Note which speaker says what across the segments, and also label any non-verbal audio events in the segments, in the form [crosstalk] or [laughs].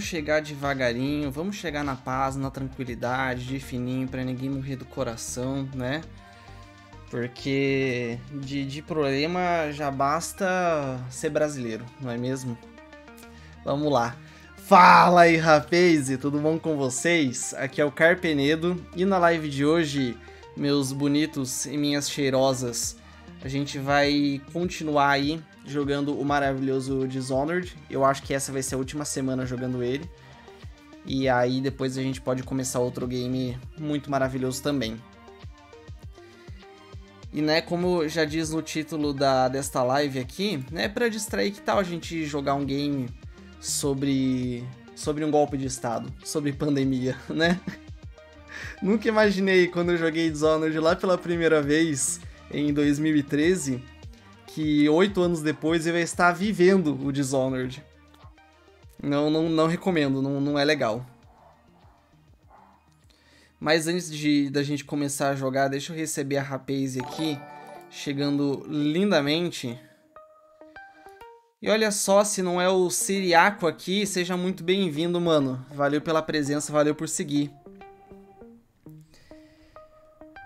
Speaker 1: vamos chegar devagarinho, vamos chegar na paz, na tranquilidade, de fininho, pra ninguém morrer do coração, né? Porque de, de problema já basta ser brasileiro, não é mesmo? Vamos lá. Fala aí, rapaz! Tudo bom com vocês? Aqui é o Carpenedo e na live de hoje, meus bonitos e minhas cheirosas, a gente vai continuar aí jogando o maravilhoso Dishonored. Eu acho que essa vai ser a última semana jogando ele. E aí depois a gente pode começar outro game muito maravilhoso também. E né, como já diz no título da, desta live aqui, né, para distrair, que tal a gente jogar um game sobre sobre um golpe de estado, sobre pandemia, [laughs] né? Nunca imaginei quando eu joguei Dishonored lá pela primeira vez em 2013 que oito anos depois eu ia estar vivendo o Dishonored. Não, não, não recomendo, não, não é legal. Mas antes de da gente começar a jogar, deixa eu receber a Rapaze aqui, chegando lindamente. E olha só, se não é o Siriaco aqui, seja muito bem-vindo, mano. Valeu pela presença, valeu por seguir.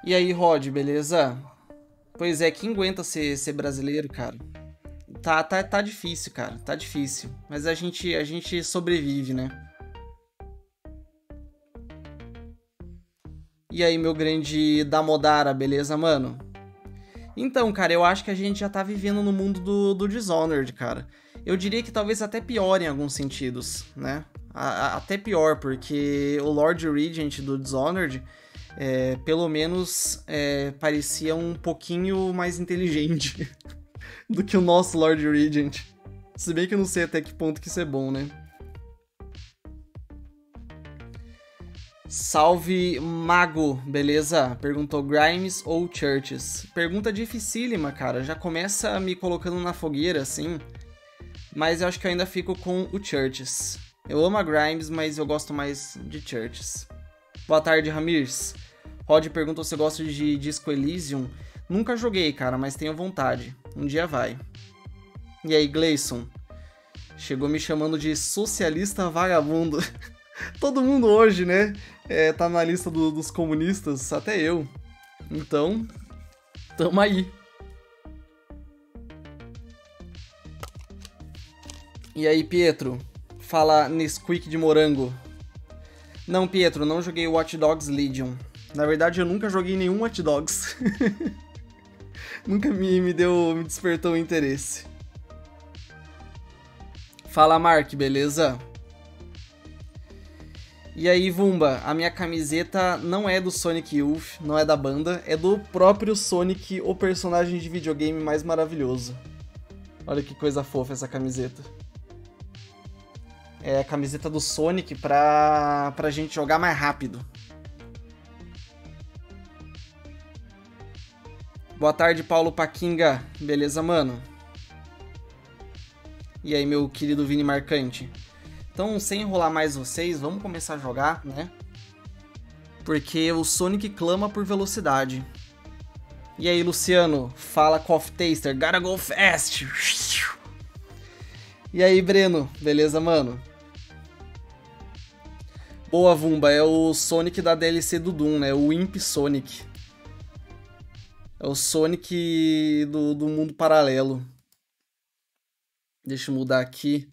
Speaker 1: E aí, Rod, beleza? Pois é, quem aguenta ser, ser brasileiro, cara? Tá, tá, tá difícil, cara. Tá difícil. Mas a gente, a gente sobrevive, né? E aí, meu grande Damodara, beleza, mano? Então, cara, eu acho que a gente já tá vivendo no mundo do, do Dishonored, cara. Eu diria que talvez até pior em alguns sentidos, né? A, a, até pior, porque o Lord Regent do Dishonored é, pelo menos é, parecia um pouquinho mais inteligente [laughs] do que o nosso Lord Regent. Se bem que eu não sei até que ponto que isso é bom, né? Salve Mago, beleza? Perguntou Grimes ou Churches. Pergunta dificílima, cara. Já começa me colocando na fogueira, assim. Mas eu acho que eu ainda fico com o Churches. Eu amo a Grimes, mas eu gosto mais de Churches. Boa tarde, Ramirs. Rod perguntou se eu gosto de Disco Elysium. Nunca joguei, cara, mas tenho vontade. Um dia vai. E aí, Gleison? Chegou me chamando de socialista vagabundo. [laughs] Todo mundo hoje, né? É, tá na lista do, dos comunistas, até eu. Então, tamo aí. E aí, Pietro? Fala Nesquik de morango. Não, Pietro, não joguei Watch Dogs Legion. Na verdade, eu nunca joguei nenhum Watch Dogs. [laughs] nunca me, me deu, me despertou o interesse. Fala, Mark, beleza? E aí, Vumba, a minha camiseta não é do Sonic Youth, não é da banda, é do próprio Sonic, o personagem de videogame mais maravilhoso. Olha que coisa fofa essa camiseta. É a camiseta do Sonic pra, pra gente jogar mais rápido. Boa tarde, Paulo Paquinga. Beleza, mano? E aí, meu querido Vini Marcante? Então, sem enrolar mais vocês, vamos começar a jogar, né? Porque o Sonic clama por velocidade. E aí, Luciano? Fala, Coffee Taster. Gotta go fast. E aí, Breno? Beleza, mano? Boa, Vumba. É o Sonic da DLC do Doom, né? O Imp Sonic. É o Sonic do, do mundo paralelo. Deixa eu mudar aqui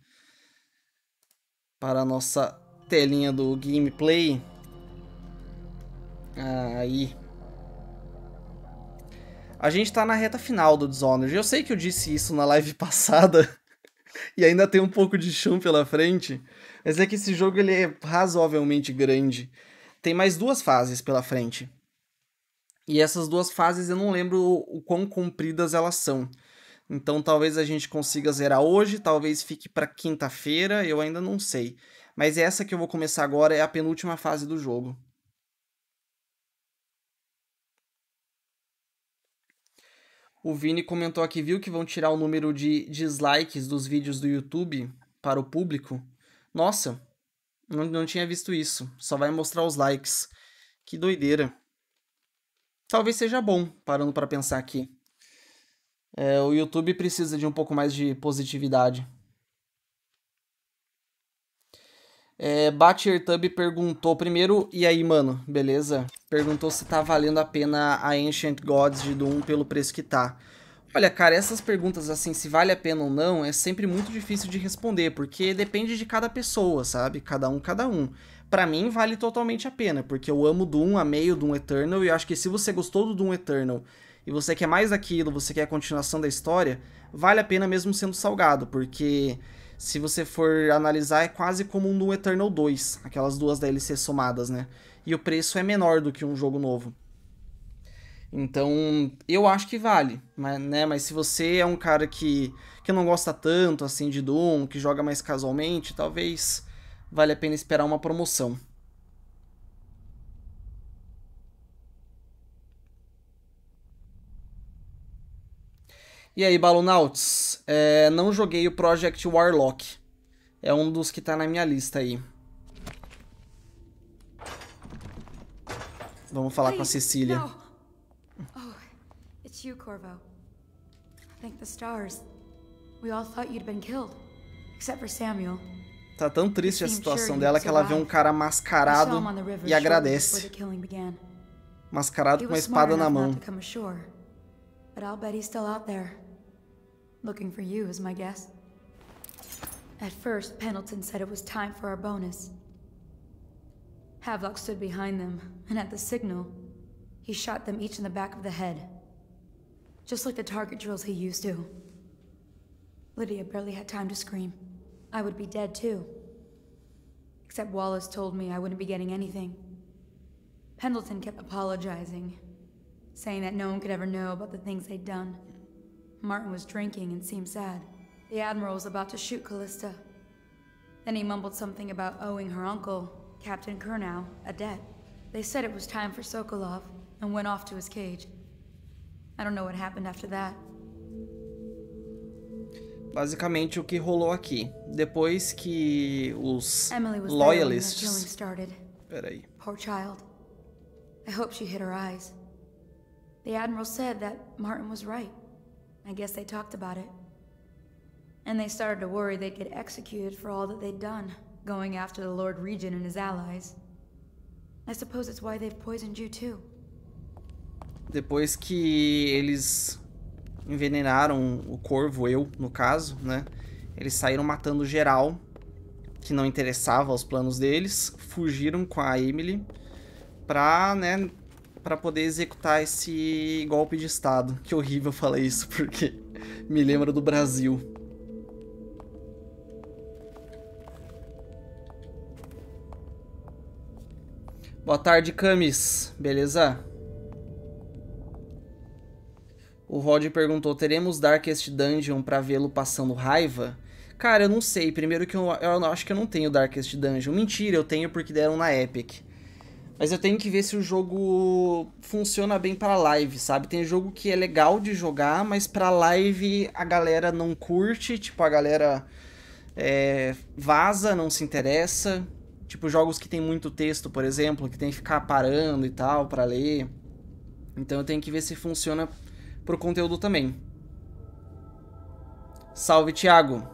Speaker 1: para a nossa telinha do gameplay. Aí. A gente tá na reta final do Dishonored. Eu sei que eu disse isso na live [laughs] passada. e ainda tem um pouco de chão pela frente. Mas é que esse jogo ele é razoavelmente grande. Tem mais duas fases pela frente. E essas duas fases eu não lembro o, quão compridas elas são. Então talvez a gente consiga zerar hoje, talvez fique para quinta-feira, eu ainda não sei. Mas essa que eu vou começar agora é a penúltima fase do jogo. O Vini comentou aqui, viu que vão tirar o número de dislikes dos vídeos do YouTube para o público. Nossa, não, não tinha visto isso. Só vai mostrar os likes. Que doideira talvez seja bom, parando para pensar aqui. É, o YouTube precisa de um pouco mais de positividade. É, perguntou primeiro, e aí, mano, beleza? Perguntou se tá valendo a pena a Ancient Gods de Doom pelo preço que tá. Olha, cara, essas perguntas assim, se vale a pena ou não, é sempre muito difícil de responder, porque depende de cada pessoa, sabe? Cada um, cada um. Pra mim, vale totalmente a pena, porque eu amo Doom, amei o Doom Eternal, e eu acho que se você gostou do Doom Eternal e você quer mais daquilo, você quer a continuação da história, vale a pena mesmo sendo salgado, porque se você for analisar, é quase como um Doom Eternal 2, aquelas duas DLC somadas, né? E o preço é menor do que um jogo novo. Então, eu acho que vale, mas, né? Mas se você é um cara que, que não gosta tanto assim de Doom, que joga mais casualmente, talvez vale a pena esperar uma promoção. E aí, Balonauts? É, não joguei o Project Warlock. É um dos que tá na minha lista aí. Vamos falar com a Cecília. It's you, Corvo. Thank the stars. We all thought you'd been killed, except for Samuel. Tá tão triste a situação dela que ela vê um cara mascarado e agradece. Mascarado com uma espada na mão. But I'll bet he's still out there. Looking for you is my guess. At first, Pendleton said it was time for our bonus. Havelock stood behind them, and at the signal, he shot them each in the back of the head. Just like the target drills he used to. Lydia barely had time to scream. I would be dead too. Except Wallace told me I wouldn't be getting anything. Pendleton kept apologizing, saying that no one could ever know about the things they'd done. Martin was drinking and seemed sad. The Admiral was about to shoot Callista. Then he mumbled something about owing her uncle, Captain Kurnow, a debt. They said it was time for Sokolov, and went off to his cage. I don't know what happened after that. Basicamente o que rolou aqui. Depois que os loyalists... Peraí. Poor child. I hope she hit her eyes. The Admiral said that Martin was right. I guess they talked about it. And they started to worry they'd get executed for all that they'd done, going after the Lord Regent and his allies. I suppose it's why they've poisoned you too. Depois que eles envenenaram o corvo, eu, no caso, né? Eles saíram matando geral, que não interessava aos planos deles, fugiram com a Emily pra, né, para poder executar esse golpe de Estado. Que horrível falar isso, porque [laughs] me lembra do Brasil. Boa tarde, Camis. Beleza? O Rod perguntou: teremos Darkest Dungeon para vê-lo passando raiva? Cara, eu não sei. Primeiro que eu, eu acho que eu não tenho Darkest Dungeon. Mentira, eu tenho porque deram na Epic. Mas eu tenho que ver se o jogo funciona bem para live, sabe? Tem jogo que é legal de jogar, mas para live a galera não curte, tipo, a galera é, vaza, não se interessa. Tipo, jogos que tem muito texto, por exemplo, que tem que ficar parando e tal para ler. Então eu tenho que ver se funciona pro conteúdo também. Salve, Thiago!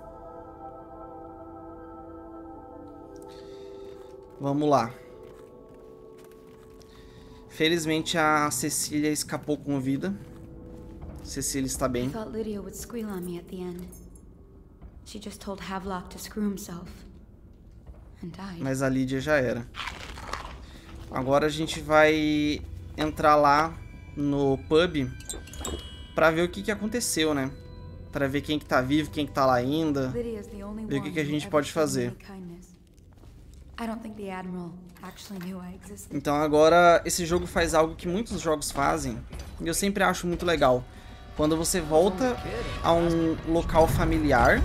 Speaker 1: Vamos lá. Felizmente a Cecília escapou com vida. Cecília está bem. Lydia would squeal on me at the end. She just told Havelock to screw himself. And died. Mas a Lídia já era. Agora a gente vai entrar lá no pub para ver o que, que aconteceu, né? Para ver quem que tá vivo, quem que tá lá ainda. Ver o que, que a gente pode fazer. Então agora esse jogo faz algo que muitos jogos fazem e eu sempre acho muito legal. Quando você volta a um local familiar.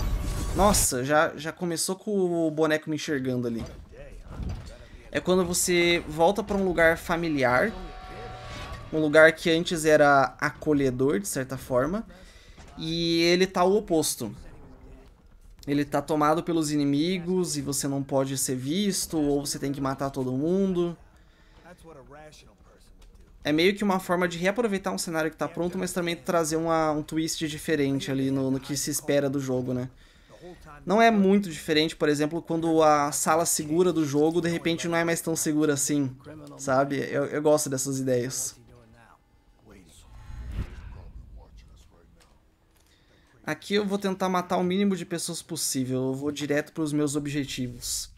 Speaker 1: Nossa, já, já começou com o boneco me enxergando ali. É quando você volta para um lugar familiar. Um lugar que antes era acolhedor, de certa forma. E ele tá o oposto ele tá tomado pelos inimigos e você não pode ser visto, ou você tem que matar todo mundo. É meio que uma forma de reaproveitar um cenário que tá pronto, mas também trazer uma, um twist diferente ali no, no que se espera do jogo, né? Não é muito diferente, por exemplo, quando a sala segura do jogo, de repente não é mais tão segura assim, sabe? Eu, eu gosto dessas ideias. Aqui eu vou tentar matar o mínimo de pessoas possível. Eu vou direto para os meus objetivos.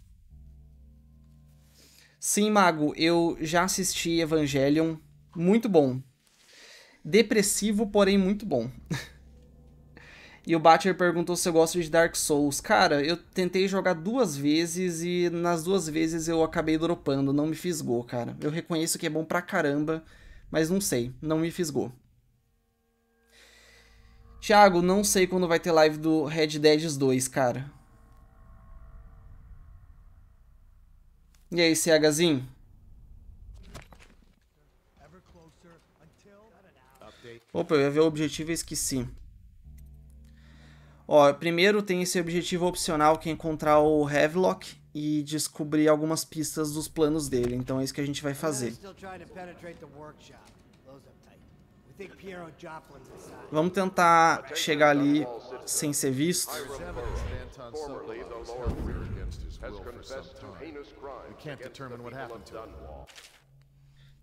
Speaker 1: Sim, Mago, eu já assisti Evangelion. Muito bom. Depressivo, porém muito bom. [laughs] e o Batcher perguntou se eu gosto de Dark Souls. Cara, eu tentei jogar duas vezes e nas duas vezes eu acabei dropando. Não me fisgou, cara. Eu reconheço que é bom pra caramba, mas não sei. Não me fisgou. Thiago, não sei quando vai ter live do Red Dead 2, cara. E aí, CHzinho? Opa, eu ia ver o objetivo e esqueci. Ó, primeiro tem esse objetivo opcional que é encontrar o Havelock e descobrir algumas pistas dos planos dele. Então é isso que a gente vai fazer. Vamos tentar chegar ali sem ser visto.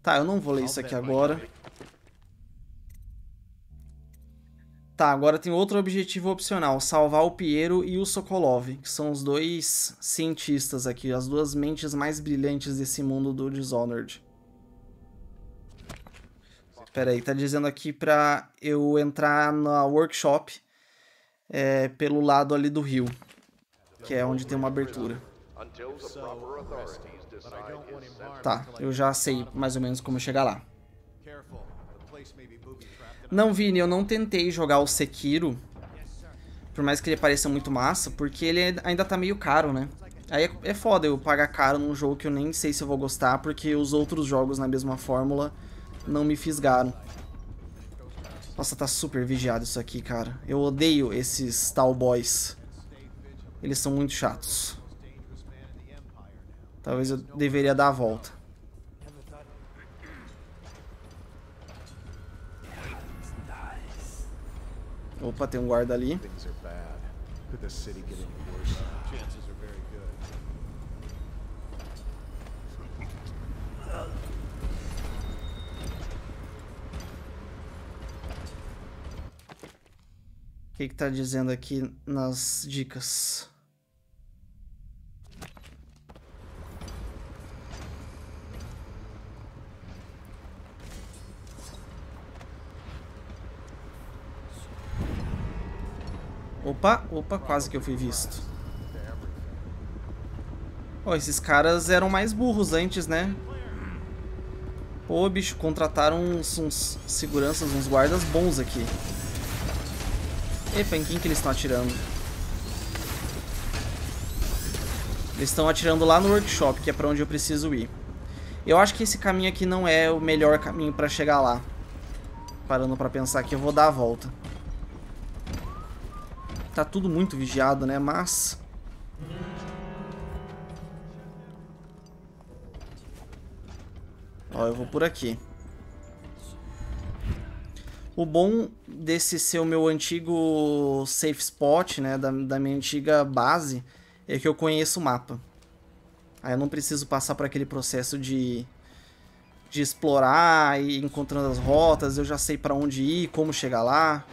Speaker 1: Tá, eu não vou ler isso aqui agora. Tá, agora tem outro objetivo opcional, salvar o Piero e o Sokolov, que são os dois cientistas aqui, as duas mentes mais brilhantes desse mundo do Dishonored. Pera aí, tá dizendo aqui pra eu entrar na workshop é, pelo lado ali do rio, que é onde tem uma abertura. Tá, eu já sei mais ou menos como chegar lá. Não, Vini, eu não tentei jogar o Sekiro, por mais que ele pareça muito massa, porque ele ainda tá meio caro, né? Aí é, é foda eu pagar caro num jogo que eu nem sei se eu vou gostar, porque os outros jogos na mesma fórmula não me fisgaram. Nossa, tá super vigiado isso aqui, cara. Eu odeio esses tal boys. Eles são muito chatos. Talvez eu deveria dar a volta. Opa, tem um guarda ali. Que que tá dizendo aqui nas dicas? Opa, opa, quase que eu fui visto. Oh, esses caras eram mais burros antes, né? Pô, bicho, contrataram uns, uns seguranças, uns guardas bons aqui. Epa, em quem que eles estão atirando? Eles estão atirando lá no workshop, que é pra onde eu preciso ir. Eu acho que esse caminho aqui não é o melhor caminho pra chegar lá. Parando pra pensar que eu vou dar a volta. Tá tudo muito vigiado, né? Mas... Ó, eu vou por aqui. O bom desse ser o meu antigo safe spot, né, da, da minha antiga base, é que eu conheço o mapa. Aí eu não preciso passar por aquele processo de, de explorar e encontrando as rotas, eu já sei para onde ir, como chegar lá.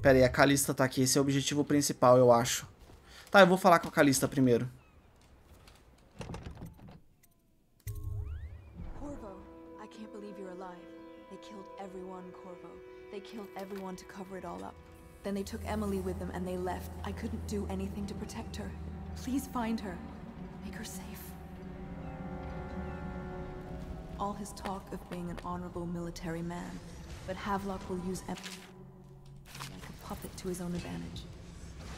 Speaker 1: Pera aí, a Calista tá aqui, esse é o objetivo principal, eu acho. Tá, eu vou falar com a Calista primeiro. Killed everyone to cover it all up. Then they took Emily with them and they left. I couldn't do anything to protect her. Please find her. Make her safe. All his talk of being an honorable military man, but Havelock will use Emily like a puppet to his own advantage.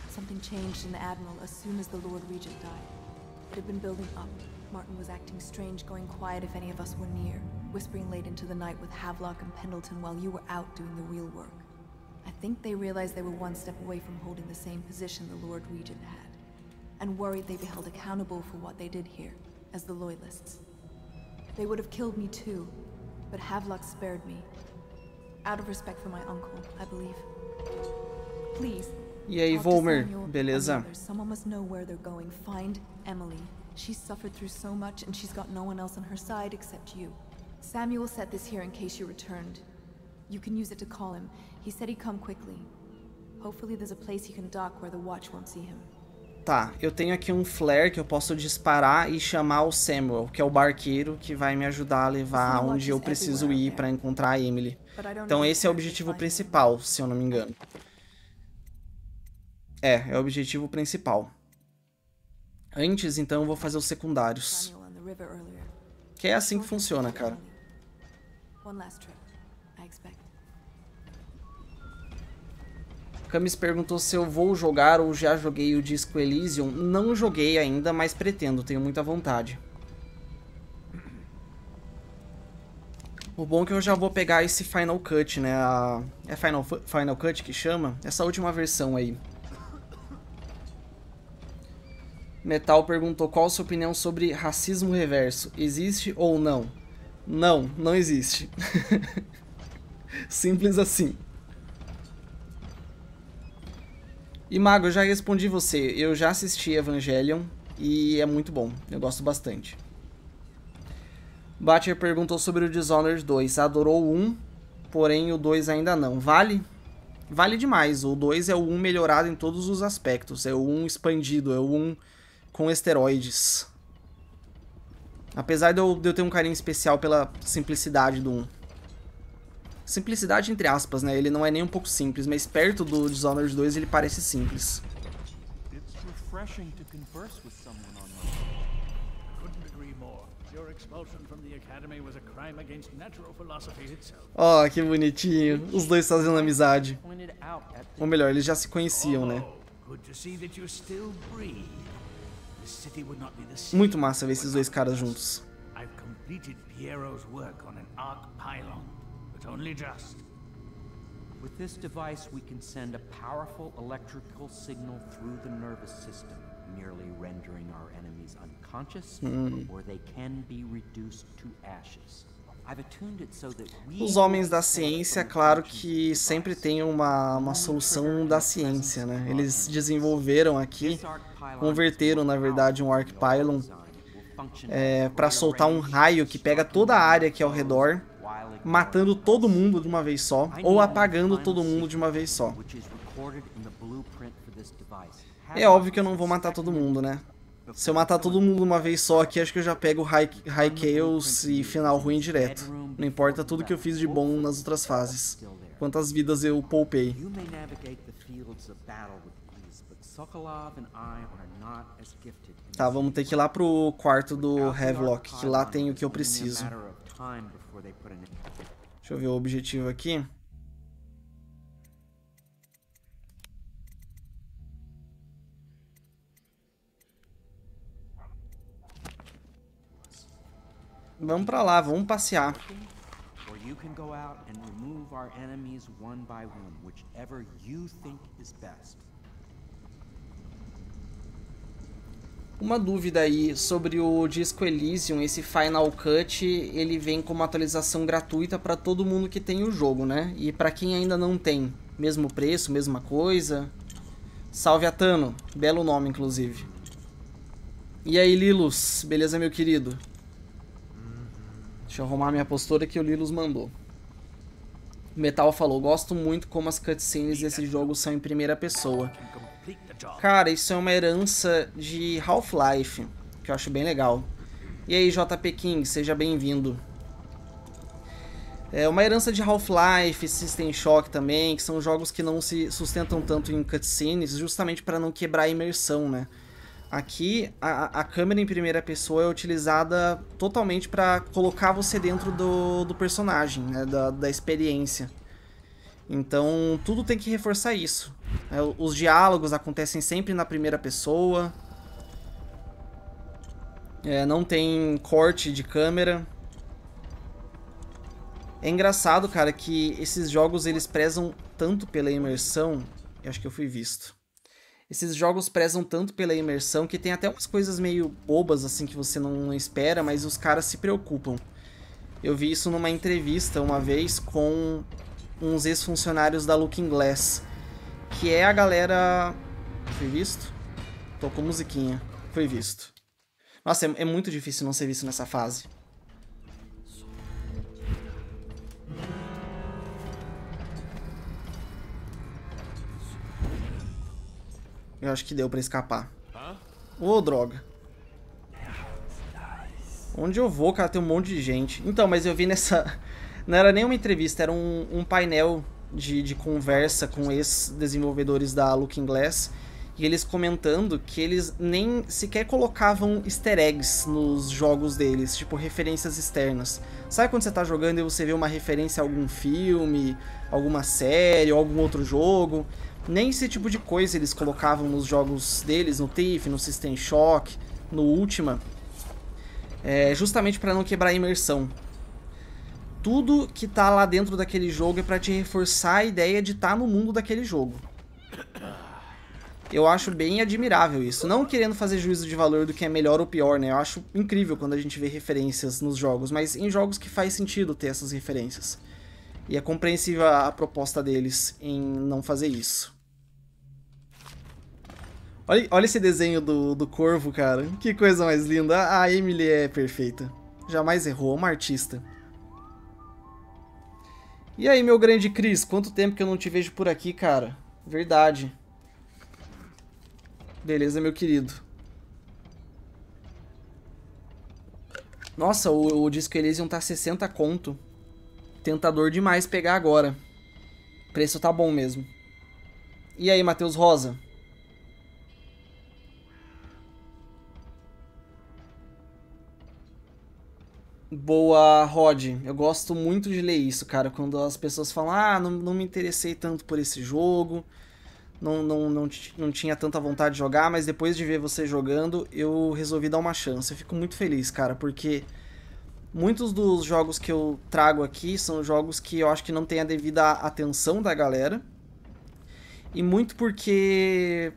Speaker 1: Something changed in the Admiral as soon as the Lord Regent died. It had been building up. Martin was acting strange, going quiet if any of us were near whispering late into the night with Havelock and Pendleton while you were out doing the real work. I think they realized they were one step away from holding the same position the Lord Regent had, and worried they'd be held accountable for what they did here, as the Loyalists. They would have killed me too, but Havelock spared me. Out of respect for my uncle, I believe. Please. E aí, Volmer, beleza? Someone must know where they're going. Find Emily. She's suffered through so much and she's got no one else on her side except you. Samuel set this here in case you returned. You can use it to call him. He said he'd come quickly. Hopefully there's a place he can dock where the watch won't see him. Tá, eu tenho aqui um flare que eu posso disparar e chamar o Samuel, que é o barqueiro que vai me ajudar a levar onde eu preciso ir para encontrar a Emily. Então esse é o objetivo principal, se eu não me engano. É, é o objetivo principal. Antes, então, eu vou fazer os secundários. Que é assim que funciona, cara. Camis perguntou se eu vou jogar ou já joguei o Disco Elysium. Não joguei ainda, mas pretendo, tenho muita vontade. O bom é que eu já vou pegar esse Final Cut, né? A... É Final, Final Cut que chama? Essa última versão aí. Metal perguntou qual a sua opinião sobre racismo reverso. Existe ou não? Não, não existe. [laughs] Simples assim. E Mago, eu já respondi você. Eu já assisti Evangelion e é muito bom. Eu gosto bastante. Batcher perguntou sobre o Dishonored 2. Adorou o 1, porém o 2 ainda não. Vale? Vale demais. O 2 é o 1 melhorado em todos os aspectos. É o 1 expandido, é o 1 com esteroides. Apesar de eu, de eu ter um carinho especial pela simplicidade do 1. Simplicidade entre aspas, né? Ele não é nem um pouco simples, mas perto do Dishonored 2 ele parece simples. It's refreshing to converse with someone Oh, que bonitinho. Os dois fazendo amizade. Ou melhor, eles já se conheciam, né? Muito massa ver esses dois caras juntos. I've completed Piero's work on an arc pylon, but only just. With this device, we can send a powerful electrical signal through the nervous system, merely rendering our enemies unconscious, mm. or they can be reduced to ashes. Os homens da ciência, claro que sempre tem uma, uma solução da ciência, né? Eles desenvolveram aqui, converteram na verdade um Arc Pylon é, para soltar um raio que pega toda a área aqui ao redor, matando todo mundo de uma vez só, ou apagando todo mundo de uma vez só. É óbvio que eu não vou matar todo mundo, né? Se eu matar todo mundo uma vez só aqui, acho que eu já pego High, high Chaos e final ruim direto. Não importa tudo que eu fiz de bom nas outras fases. Quantas vidas eu poupei. Tá, vamos ter que ir lá pro quarto do Havelock, que lá tem o que eu preciso. Deixa eu ver o objetivo aqui. Vamos pra lá, vamos passear. Uma dúvida aí sobre o Disco Elysium, esse Final Cut, ele vem como atualização gratuita para todo mundo que tem o jogo, né? E para quem ainda não tem, mesmo preço, mesma coisa. Salve Atano, belo nome inclusive. E aí Lilus, beleza meu querido? Deixa eu arrumar minha postura que o Lilos mandou. Metal falou, gosto muito como as cutscenes desse jogo são em primeira pessoa. Cara, isso é uma herança de Half-Life, que eu acho bem legal. E aí, JP King, seja bem-vindo. É uma herança de Half-Life, System Shock também, que são jogos que não se sustentam tanto em cutscenes, justamente para não quebrar a imersão, né? Aqui, a, a câmera em primeira pessoa é utilizada totalmente para colocar você dentro do, do personagem, né? da, da experiência. Então, tudo tem que reforçar isso. É, os diálogos acontecem sempre na primeira pessoa. É, não tem corte de câmera. É engraçado, cara, que esses jogos eles prezam tanto pela imersão. Eu acho que eu fui visto. Esses jogos prezam tanto pela imersão que tem até umas coisas meio bobas assim que você não espera, mas os caras se preocupam. Eu vi isso numa entrevista uma vez com uns ex-funcionários da Looking Glass, que é a galera... Foi visto? Tocou musiquinha. Foi visto. Nossa, é, é muito difícil não ser visto nessa fase. Eu acho que deu pra escapar. Ô, oh, droga. Onde eu vou, cara, tem um monte de gente. Então, mas eu vi nessa... [laughs] Não era nem uma entrevista, era um, um painel de, de conversa com ex-desenvolvedores da Looking Glass e eles comentando que eles nem sequer colocavam easter eggs nos jogos deles, tipo referências externas. Sabe quando você tá jogando e você vê uma referência a algum filme, alguma série ou algum outro jogo? Nem esse tipo de coisa eles colocavam nos jogos deles, no Thief, no System Shock, no Ultima, é, justamente para não quebrar a imersão tudo que tá lá dentro daquele jogo é para te reforçar a ideia de estar tá no mundo daquele jogo. Eu acho bem admirável isso. Não querendo fazer juízo de valor do que é melhor ou pior, né? Eu acho incrível quando a gente vê referências nos jogos, mas em jogos que faz sentido ter essas referências. E é compreensível a proposta deles em não fazer isso. Olha, olha esse desenho do, do corvo, cara. Que coisa mais linda. A Emily é perfeita. Jamais errou, uma artista. E aí, meu grande Cris, quanto tempo que eu não te vejo por aqui, cara? Verdade. Beleza, meu querido. Nossa, o, o Disco Elysium tá 60 conto. Tentador demais pegar agora. Preço tá bom mesmo. E aí, Matheus Rosa? Boa, Rod. Eu gosto muito de ler isso, cara. Quando as pessoas falam, ah, não, não me interessei tanto por esse jogo, não, não, não, não tinha tanta vontade de jogar, mas depois de ver você jogando, eu resolvi dar uma chance. Eu fico muito feliz, cara, porque muitos dos jogos que eu trago aqui são jogos que eu acho que não tem a devida atenção da galera. E muito porque.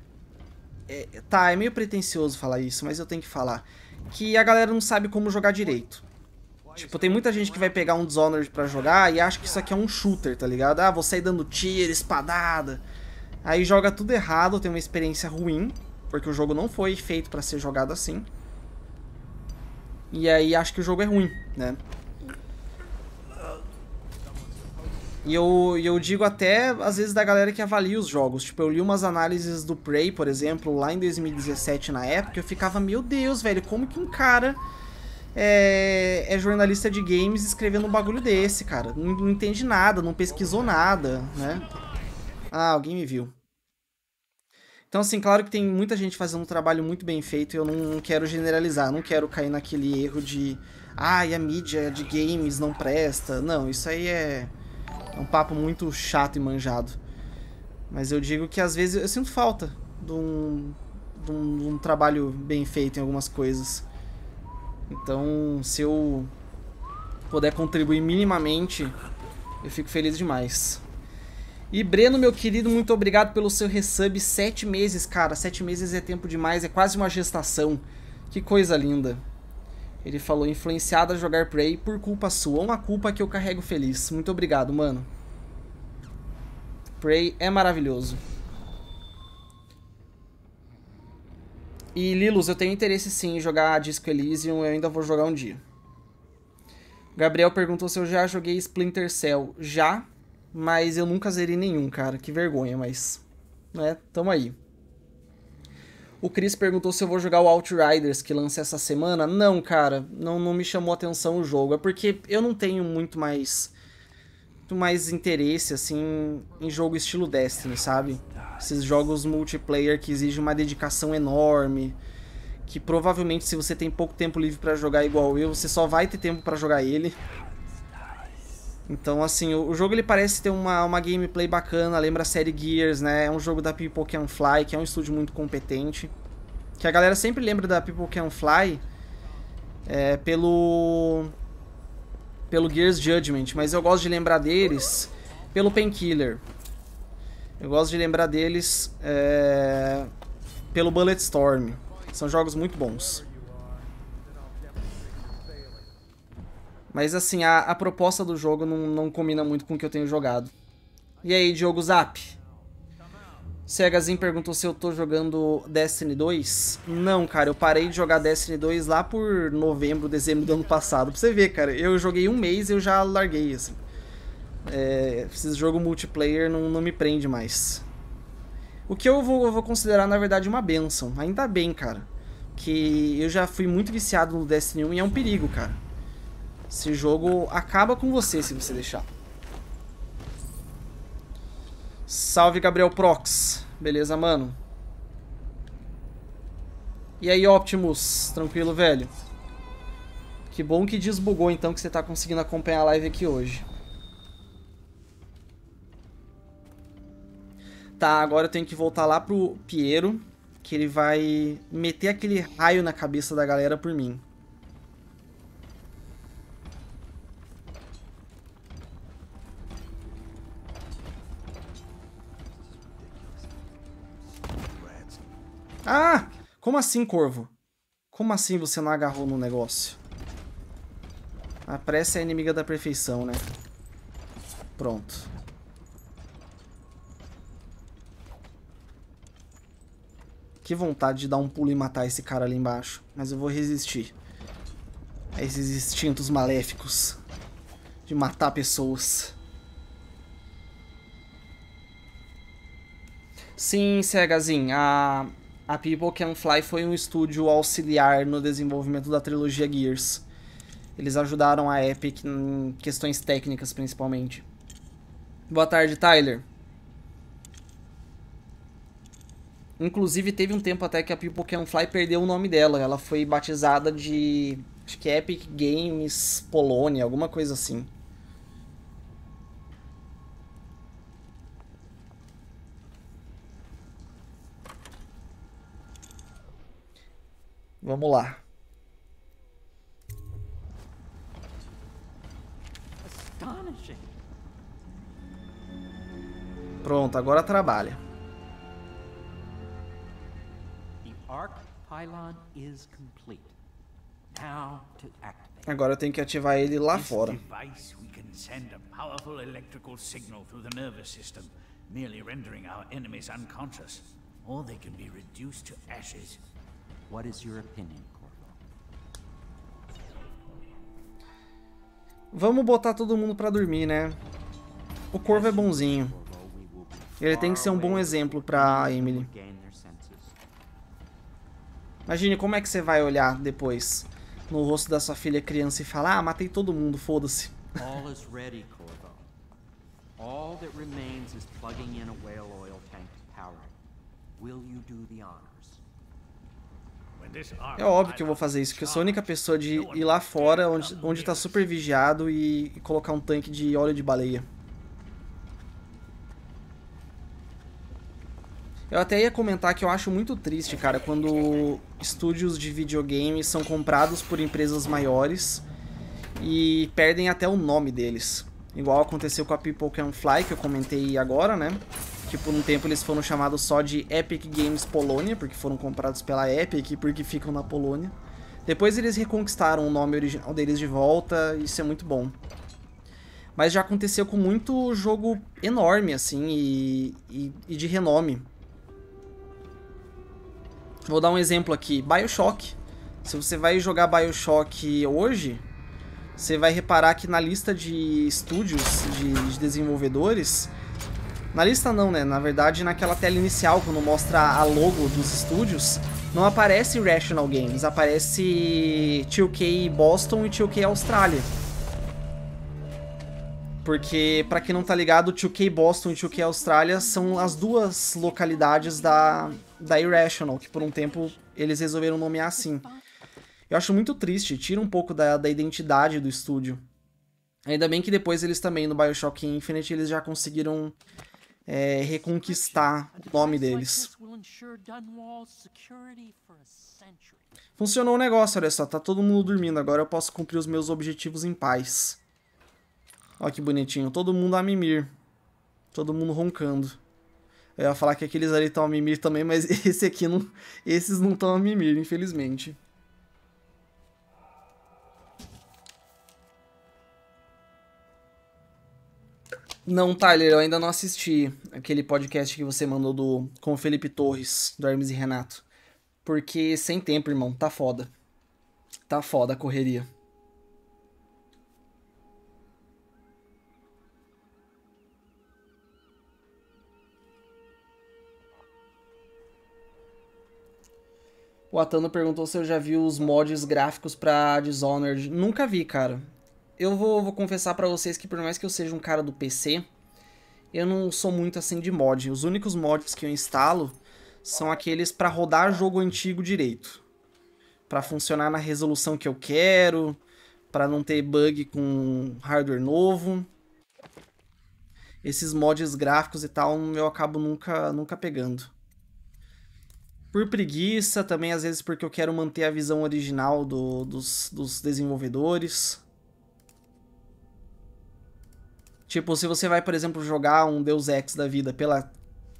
Speaker 1: É, tá, é meio pretencioso falar isso, mas eu tenho que falar. Que a galera não sabe como jogar direito. Tipo, tem muita gente que vai pegar um Dishonored pra jogar e acha que isso aqui é um shooter, tá ligado? Ah, vou sair dando tiro, espadada. Aí joga tudo errado, tem uma experiência ruim, porque o jogo não foi feito para ser jogado assim. E aí acha que o jogo é ruim, né? E eu, eu digo até, às vezes, da galera que avalia os jogos. Tipo, eu li umas análises do Prey, por exemplo, lá em 2017, na época, eu ficava, meu Deus, velho, como que um cara é, é, jornalista de games escrevendo um bagulho desse, cara. Não, não entende nada, não pesquisou nada, né? Ah, alguém me viu. Então, assim, claro que tem muita gente fazendo um trabalho muito bem feito e eu não quero generalizar, não quero cair naquele erro de ah, e a mídia de games não presta. Não, isso aí é, é um papo muito chato e manjado. Mas eu digo que às vezes eu sinto falta de um, de um, de um trabalho bem feito em algumas coisas. Então, se eu puder contribuir minimamente, eu fico feliz demais. E Breno, meu querido, muito obrigado pelo seu resub. Sete meses, cara. Sete meses é tempo demais, é quase uma gestação. Que coisa linda. Ele falou, influenciado a jogar Prey por culpa sua. Uma culpa que eu carrego feliz. Muito obrigado, mano. Prey é maravilhoso. E Lilus, eu tenho interesse sim em jogar Disco Elysium, eu ainda vou jogar um dia. Gabriel perguntou se eu já joguei Splinter Cell. Já, mas eu nunca zerei nenhum, cara. Que vergonha, mas... Né, tamo aí. O Chris perguntou se eu vou jogar o Outriders, que lança essa semana. Não, cara, não, não me chamou atenção o jogo. É porque eu não tenho muito mais... Muito mais interesse, assim, em jogo estilo Destiny, sabe? Esses jogos multiplayer que exigem uma dedicação enorme, que provavelmente se você tem pouco tempo livre para jogar igual eu, você só vai ter tempo para jogar ele. Então, assim, o, jogo ele parece ter uma, uma gameplay bacana, lembra a série Gears, né? É um jogo da People Can Fly, que é um estúdio muito competente. Que a galera sempre lembra da People Can Fly é, pelo pelo Gears Judgment, mas eu gosto de lembrar deles pelo Painkiller. Eu gosto de lembrar deles é, pelo Bulletstorm. São jogos muito bons. Mas assim, a, a proposta do jogo não, não combina muito com o que eu tenho jogado. E aí, Diogo Zap? Cegazinho perguntou se eu tô jogando Destiny 2. Não, cara, eu parei de jogar Destiny 2 lá por novembro, dezembro do ano passado. Pra você ver, cara, eu joguei um mês e eu já larguei, assim. É, esse jogo multiplayer não, não me prende mais. O que eu vou, eu vou considerar, na verdade, uma benção. Ainda bem, cara. Que eu já fui muito viciado no Destiny 1 e é um perigo, cara. Esse jogo acaba com você se você deixar. Salve, Gabriel Prox. Beleza, mano? E aí, Optimus? Tranquilo, velho? Que bom que desbugou, então, que você tá conseguindo acompanhar a live aqui hoje. Tá, agora eu tenho que voltar lá pro Piero, que ele vai meter aquele raio na cabeça da galera por mim. Ah! Como assim, Corvo? Como assim você não agarrou no negócio? A pressa é a inimiga da perfeição, né? Pronto. Que vontade de dar um pulo e matar esse cara ali embaixo. Mas eu vou resistir. A esses instintos maléficos. De matar pessoas. Sim, CHzinho. A, a People Can Fly foi um estúdio auxiliar no desenvolvimento da trilogia Gears. Eles ajudaram a Epic em questões técnicas, principalmente. Boa tarde, Tyler. Inclusive, teve um tempo até que a People Can Fly perdeu o nome dela. Ela foi batizada de. Acho que Epic Games Polônia, alguma coisa assim. Vamos lá. Pronto, agora trabalha. Agora eu tenho que ativar ele lá fora. merely rendering our enemies unconscious, or they can be reduced to ashes. What is your opinion, Corvo? Vamos botar todo mundo para dormir, né? O Corvo é bonzinho. Ele tem que ser um bom exemplo para Emily. Imagine como é que você vai olhar depois no rosto da sua filha criança e falar: Ah, matei todo mundo, foda-se. All is ready, Corvo. All that remains is plugging in a whale oil tank to power it. Will you do the honors? É óbvio que eu vou fazer isso, porque eu sou a única pessoa de ir lá fora, onde, onde tá super vigiado, e, e colocar um tanque de óleo de baleia. Eu até ia comentar que eu acho muito triste, cara, quando estúdios de videogame são comprados por empresas maiores e perdem até o nome deles. Igual aconteceu com a People Can Fly, que eu comentei agora, né? Que por um tempo eles foram chamados só de Epic Games Polônia, porque foram comprados pela Epic e porque ficam na Polônia. Depois eles reconquistaram o nome original deles de volta, isso é muito bom. Mas já aconteceu com muito jogo enorme, assim, e, e, e de renome. Vou dar um exemplo aqui, Bioshock. Se você vai jogar Bioshock hoje, você vai reparar que na lista de estúdios, de, de desenvolvedores, na lista não, né? Na verdade, naquela tela inicial, quando mostra a logo dos estúdios, não aparece Rational Games, aparece 2K Boston e 2K Austrália. Porque, para quem não tá ligado, 2K Boston e 2K Austrália são as duas localidades da, da Irrational, que por um tempo eles resolveram nomear assim. Eu acho muito triste, tira um pouco da, da identidade do estúdio. Ainda bem que depois eles também, no Bioshock Infinite, eles já conseguiram é, reconquistar o nome deles. Funcionou o negócio, olha só, tá todo mundo dormindo, agora eu posso cumprir os meus objetivos em paz. Olha que bonitinho, todo mundo a mimir. Todo mundo roncando. Eu ia falar que aqueles ali estão a mimir também, mas [laughs] esse aqui não. Esses não estão a mimir, infelizmente. Não, Tyler, eu ainda não assisti aquele podcast que você mandou do com o Felipe Torres, do Hermes e Renato. Porque sem tempo, irmão, tá foda. Tá foda a correria. O Atano perguntou se eu já vi os mods gráficos pra Dishonored. Nunca vi, cara. Eu vou, vou confessar para vocês que por mais que eu seja um cara do PC, eu não sou muito assim de mod. Os únicos mods que eu instalo são aqueles para rodar jogo antigo direito. para funcionar na resolução que eu quero, para não ter bug com hardware novo. Esses mods gráficos e tal eu acabo nunca, nunca pegando. Por preguiça, também às vezes porque eu quero manter a visão original do, dos, dos desenvolvedores. Tipo, se você vai, por exemplo, jogar um Deus Ex da vida pela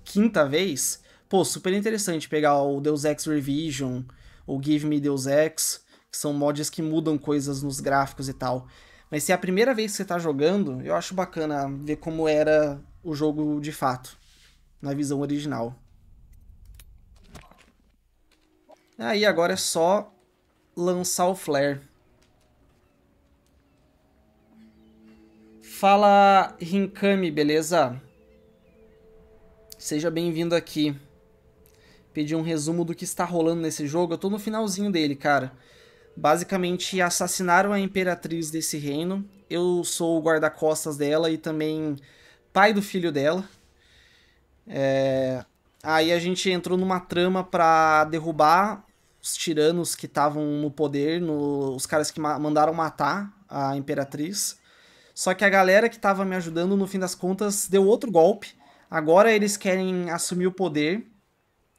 Speaker 1: quinta vez, pô, super interessante pegar o Deus Ex Revision, ou Give Me Deus Ex, que são mods que mudam coisas nos gráficos e tal. Mas se é a primeira vez que você tá jogando, eu acho bacana ver como era o jogo de fato, na visão original. Aí agora é só lançar o flare. Fala Rinkami, beleza? Seja bem-vindo aqui. Pedir um resumo do que está rolando nesse jogo. Eu tô no finalzinho dele, cara. Basicamente, assassinaram a imperatriz desse reino. Eu sou o guarda-costas dela e também pai do filho dela. É... Aí a gente entrou numa trama para derrubar os tiranos que estavam no poder, no, os caras que ma mandaram matar a Imperatriz. Só que a galera que estava me ajudando, no fim das contas, deu outro golpe. Agora eles querem assumir o poder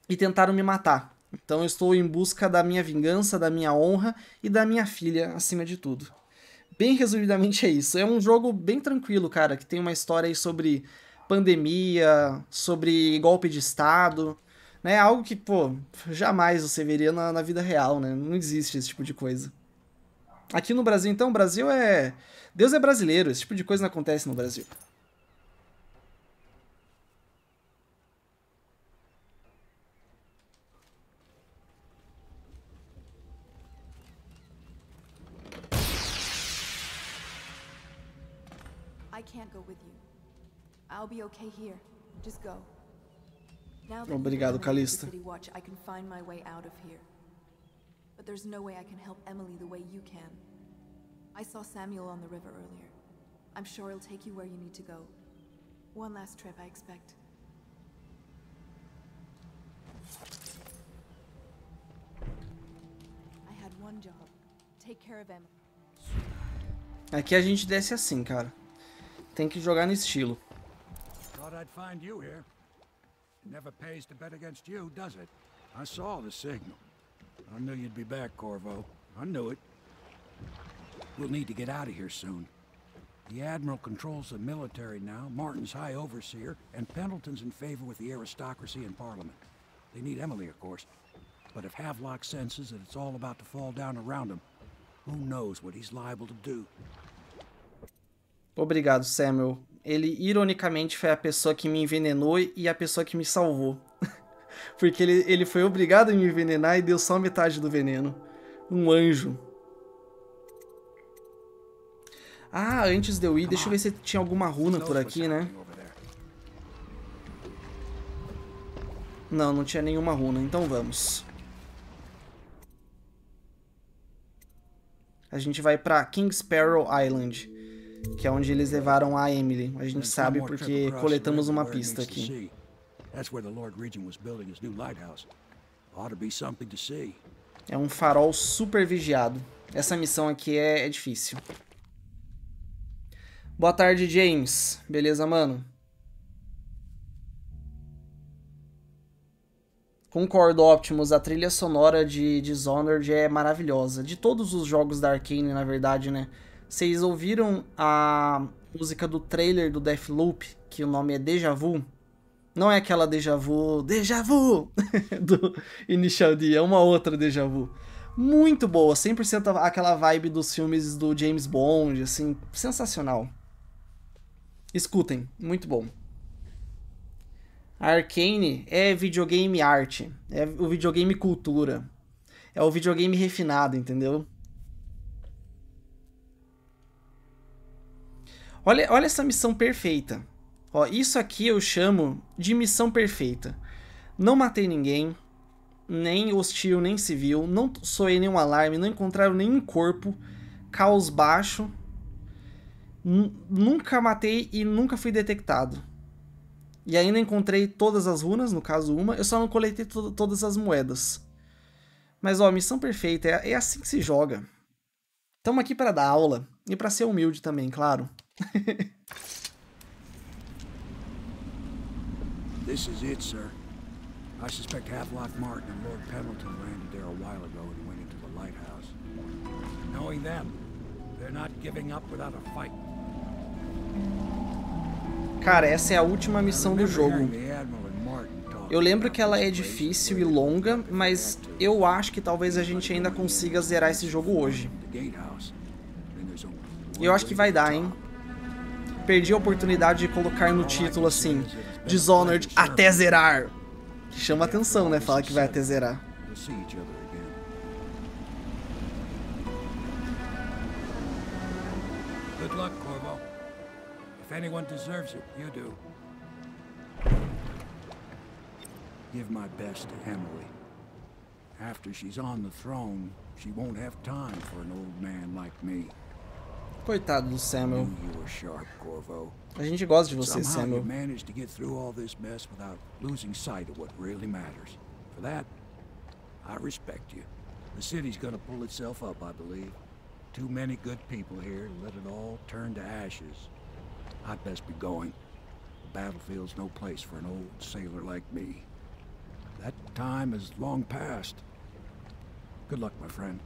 Speaker 1: e tentaram me matar. Então eu estou em busca da minha vingança, da minha honra e da minha filha, acima de tudo. Bem resumidamente é isso. É um jogo bem tranquilo, cara, que tem uma história aí sobre pandemia, sobre golpe de estado, né? Algo que, pô, jamais você veria na, na vida real, né? Não existe esse tipo de coisa. Aqui no Brasil, então, o Brasil é. Deus é brasileiro, esse tipo de coisa não acontece no Brasil. I can't go with you. I'll be okay here. Just go. Obrigado, Calista. I can find my way out of here. But there's no way I can help Emily the way you can. I saw Samuel on the river earlier. I'm sure he'll take you where you need to go. One last trip, I expect. I had one job. Take care of Emily. Aqui a gente desce assim, cara. Tem que jogar no estilo. Thought I'd find you here. It never pays to bet against you, does it? I saw the signal. I knew you'd be back, Corvo. I knew it. We'll need to get out of here soon. The Admiral controls the military now, Martin's High Overseer, and Pendleton's in favor with the aristocracy and Parliament. They need Emily, of course. But if Havelock senses that it's all about to fall down around him, who knows what he's liable to do. Obrigado, Samuel. Ele ironicamente foi a pessoa que me envenenou e a pessoa que me salvou. [laughs] Porque ele, ele foi obrigado a me envenenar e deu só metade do veneno. Um anjo. Ah, antes de eu ir, deixa eu ver se tinha alguma runa por aqui, né? Não, não tinha nenhuma runa, então vamos. A gente vai pra King Sparrow Island que é onde eles levaram a Emily. A gente sabe porque coletamos uma pista aqui. É um farol super vigiado. Essa missão aqui é, é difícil. Boa tarde, James. Beleza, mano? Concordo, Optimus. A trilha sonora de Dishonored é maravilhosa. De todos os jogos da Arkane, na verdade, né? Vocês ouviram a música do trailer do Deathloop, que o nome é Deja Vu? Não é aquela Deja Vu, Deja Vu [laughs] do Initial D, é uma outra Deja Vu. Muito boa, 100% aquela vibe dos filmes do James Bond, assim, sensacional. Escutem, muito bom. Arcane é videogame arte, é o videogame cultura, é o videogame refinado, entendeu? Olha, olha essa missão perfeita. Ó, isso aqui eu chamo de missão perfeita. Não matei ninguém, nem hostil, nem civil, não soei nenhum alarme, não encontraram nenhum corpo, caos baixo, nunca matei e nunca fui detectado. E ainda encontrei todas as runas, no caso uma, eu só não coletei to todas as moedas. Mas ó, missão perfeita, é, é assim que se joga. Estamos aqui para dar aula e para ser humilde também, claro. [laughs] This is it, sir. I suspect Havelock Martin and Lord Pendleton landed there a while ago and went into the lighthouse. Knowing them, they're not giving up without a fight. Cara, essa é a última missão do jogo. Eu lembro que ela é difícil e longa, mas eu acho que talvez a gente ainda consiga zerar esse jogo hoje. E eu acho que vai dar, hein? Perdi a oportunidade de colocar no título assim, Dishonored até zerar. Chama atenção, né? Fala que vai até zerar. Good luck, If anyone deserves it, you do. Give my best to Emily. After she's on the throne, she won't have time for an old man like me. Coitado do Samuel. A gente gosta de você, Samuel. to. For that, I respect you. The city's gonna pull itself up, I believe. Too many good people here let it all turn to ashes. I'd best be going. The battlefield's no place for an old sailor like me. That time is long past. Good luck, my friend.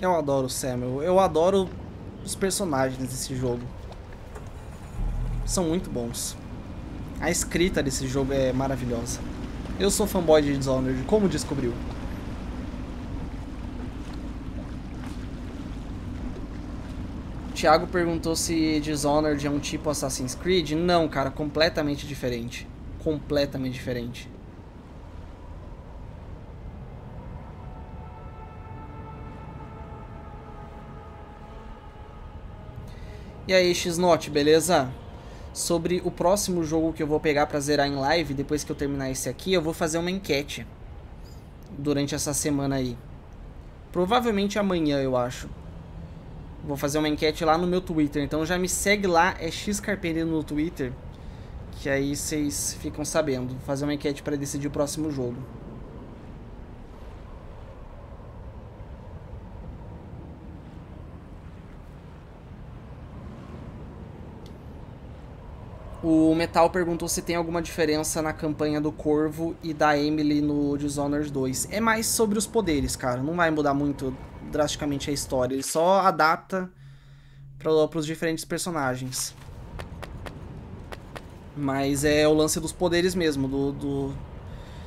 Speaker 1: Eu adoro Samuel. Eu adoro os personagens desse jogo. São muito bons. A escrita desse jogo é maravilhosa. Eu sou fanboy de Dishonored, como descobriu? Thiago perguntou se Dishonored é um tipo Assassin's Creed. Não, cara, completamente diferente. Completamente diferente. E aí, X-Note, beleza? Sobre o próximo jogo que eu vou pegar pra zerar em live, depois que eu terminar esse aqui, eu vou fazer uma enquete. Durante essa semana aí. Provavelmente amanhã, eu acho. Vou fazer uma enquete lá no meu Twitter. Então já me segue lá, é xcarpeneiro no Twitter. Que aí vocês ficam sabendo. Vou fazer uma enquete para decidir o próximo jogo. O Metal perguntou se tem alguma diferença na campanha do Corvo e da Emily no Dishonored 2. É mais sobre os poderes, cara. Não vai mudar muito drasticamente a história. Ele só adapta para os diferentes personagens. Mas é o lance dos poderes mesmo, do, do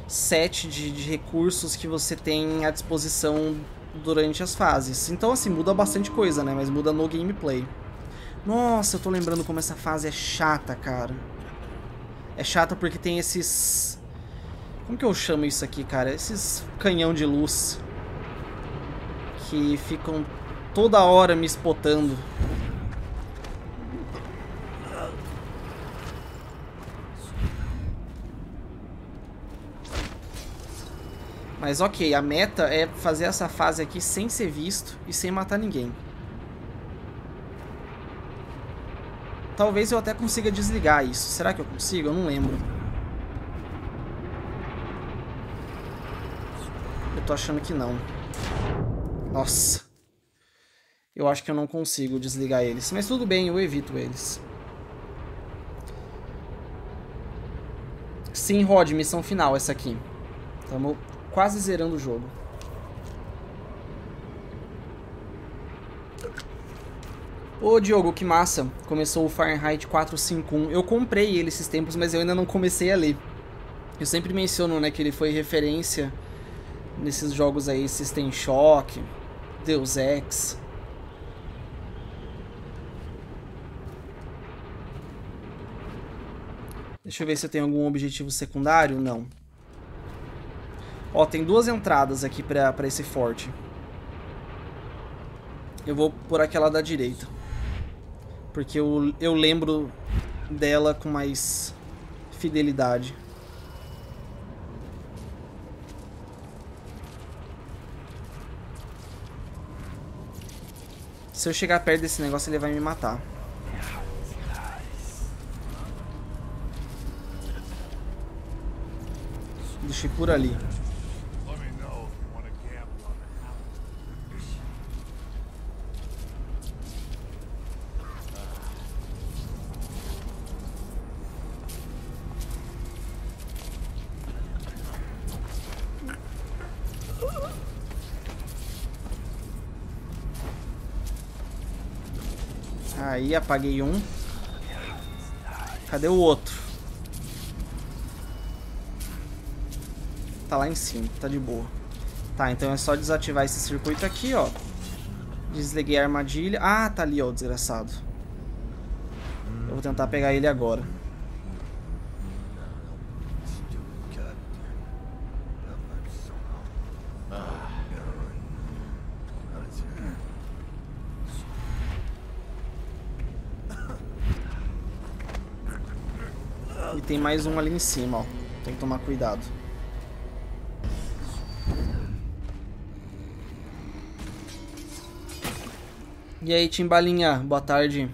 Speaker 1: set de, de, recursos que você tem à disposição durante as fases. Então, assim, muda bastante coisa, né? Mas muda no gameplay. Nossa, eu tô lembrando como essa fase é chata, cara. É chata porque tem esses... Como que eu chamo isso aqui, cara? Esses canhão de luz que ficam toda hora me espotando. Mas ok, a meta é fazer essa fase aqui sem ser visto e sem matar ninguém. Talvez eu até consiga desligar isso. Será que eu consigo? Eu não lembro. Eu tô achando que não. Nossa. Eu acho que eu não consigo desligar eles. Mas tudo bem, eu evito eles. Sim, Rod, missão final essa aqui. Estamos quase zerando o jogo. Ô Diogo, que massa. Começou o Fahrenheit 451. Eu comprei ele esses tempos, mas eu ainda não comecei a ler. Eu sempre menciono né, que ele foi referência nesses jogos aí, System Shock, Deus Ex. Deixa eu ver se eu tenho algum objetivo secundário. Não. Ó, tem duas entradas aqui pra, pra esse forte. Eu vou por aquela da direita. Porque eu, eu lembro dela com mais fidelidade. Se eu chegar perto desse negócio, ele vai me matar. Deixei por ali. Aí, apaguei um. Cadê o outro? Tá lá em cima, tá de boa. Tá, então é só desativar esse circuito aqui, ó. Desliguei a armadilha. Ah, tá ali, ó, desgraçado. Eu vou tentar pegar ele agora. E tem mais um ali em cima, ó. Tem que tomar cuidado. E aí, Timbalinha, boa tarde.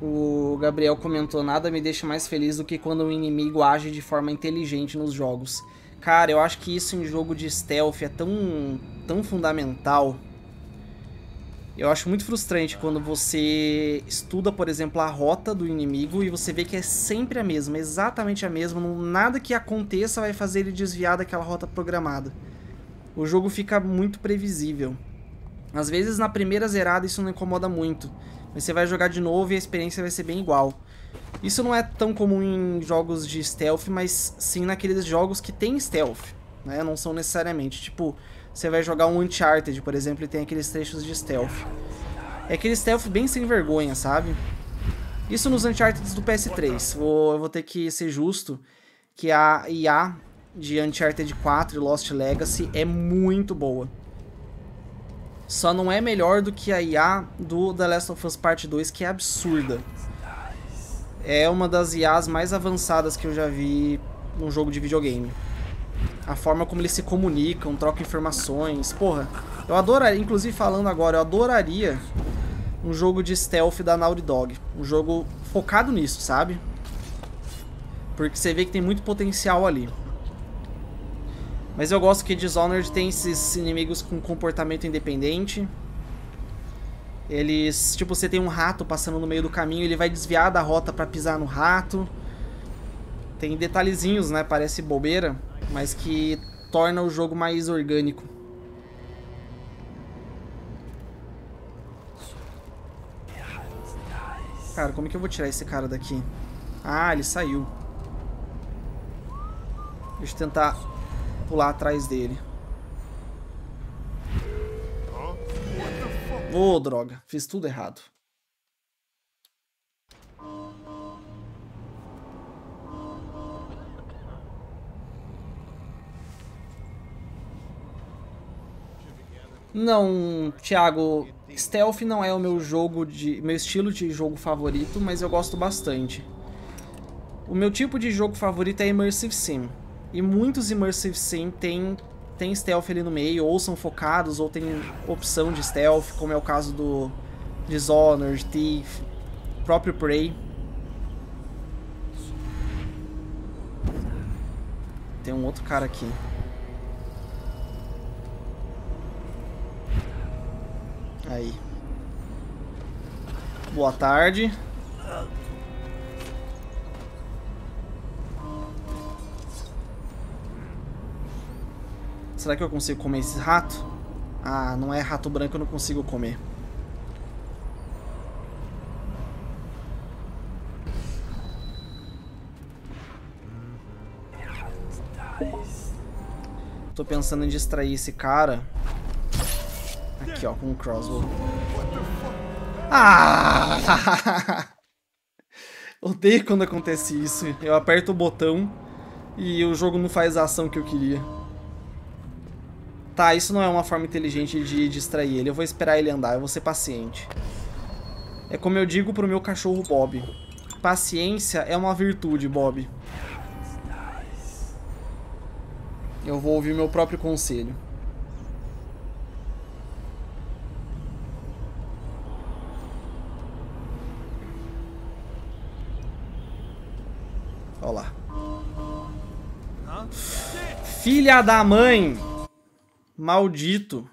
Speaker 1: O Gabriel comentou: nada me deixa mais feliz do que quando o inimigo age de forma inteligente nos jogos. Cara, eu acho que isso em jogo de stealth é tão, tão fundamental. Eu acho muito frustrante quando você estuda, por exemplo, a rota do inimigo e você vê que é sempre a mesma, exatamente a mesma, nada que aconteça vai fazer ele desviar daquela rota programada. O jogo fica muito previsível. Às vezes na primeira zerada isso não incomoda muito, mas você vai jogar de novo e a experiência vai ser bem igual. Isso não é tão comum em jogos de stealth, mas sim naqueles jogos que tem stealth, né? Não são necessariamente, tipo, você vai jogar um Uncharted, por exemplo, e tem aqueles trechos de stealth. É aquele stealth bem sem vergonha, sabe? Isso nos Uncharted do PS3. Vou, eu vou ter que ser justo que a IA de Uncharted 4 e Lost Legacy é muito boa. Só não é melhor do que a IA do The Last of Us Part 2, que é absurda. É uma das IAs mais avançadas que eu já vi num jogo de videogame a forma como eles se comunicam, trocam informações. Porra, eu adoraria, inclusive falando agora, eu adoraria um jogo de stealth da Naughty Dog. Um jogo focado nisso, sabe? Porque você vê que tem muito potencial ali. Mas eu gosto que Dishonored tem esses inimigos com comportamento independente. Eles, tipo, você tem um rato passando no meio do caminho, ele vai desviar da rota para pisar no rato. Tem detalhezinhos, né? Parece bobeira, mas que torna o jogo mais orgânico. Cara, como que eu vou tirar esse cara daqui? Ah, ele saiu. Deixa eu tentar pular atrás dele. Ô, oh, droga. Fiz tudo errado. Não, Thiago, Stealth não é o meu jogo de. meu estilo de jogo favorito, mas eu gosto bastante. O meu tipo de jogo favorito é Immersive Sim. E muitos Immersive Sim tem, tem stealth ali no meio, ou são focados, ou tem opção de stealth, como é o caso do Dishonored, Thief, próprio Prey. Tem um outro cara aqui. Aí. Boa tarde. Será que eu consigo comer esse rato? Ah, não é rato branco, eu não consigo comer. Tô pensando em distrair esse cara aqui, ó, com o crossbow. Ah! [laughs] Odeio quando acontece isso. Eu aperto o botão e o jogo não faz a ação que eu queria. Tá, isso não é uma forma inteligente de distrair ele. Eu vou esperar ele andar, eu vou ser paciente. É como eu digo pro meu cachorro Bob. Paciência é uma virtude, Bob. Eu vou ouvir meu próprio conselho. Olha lá. Filha da mãe! Maldito.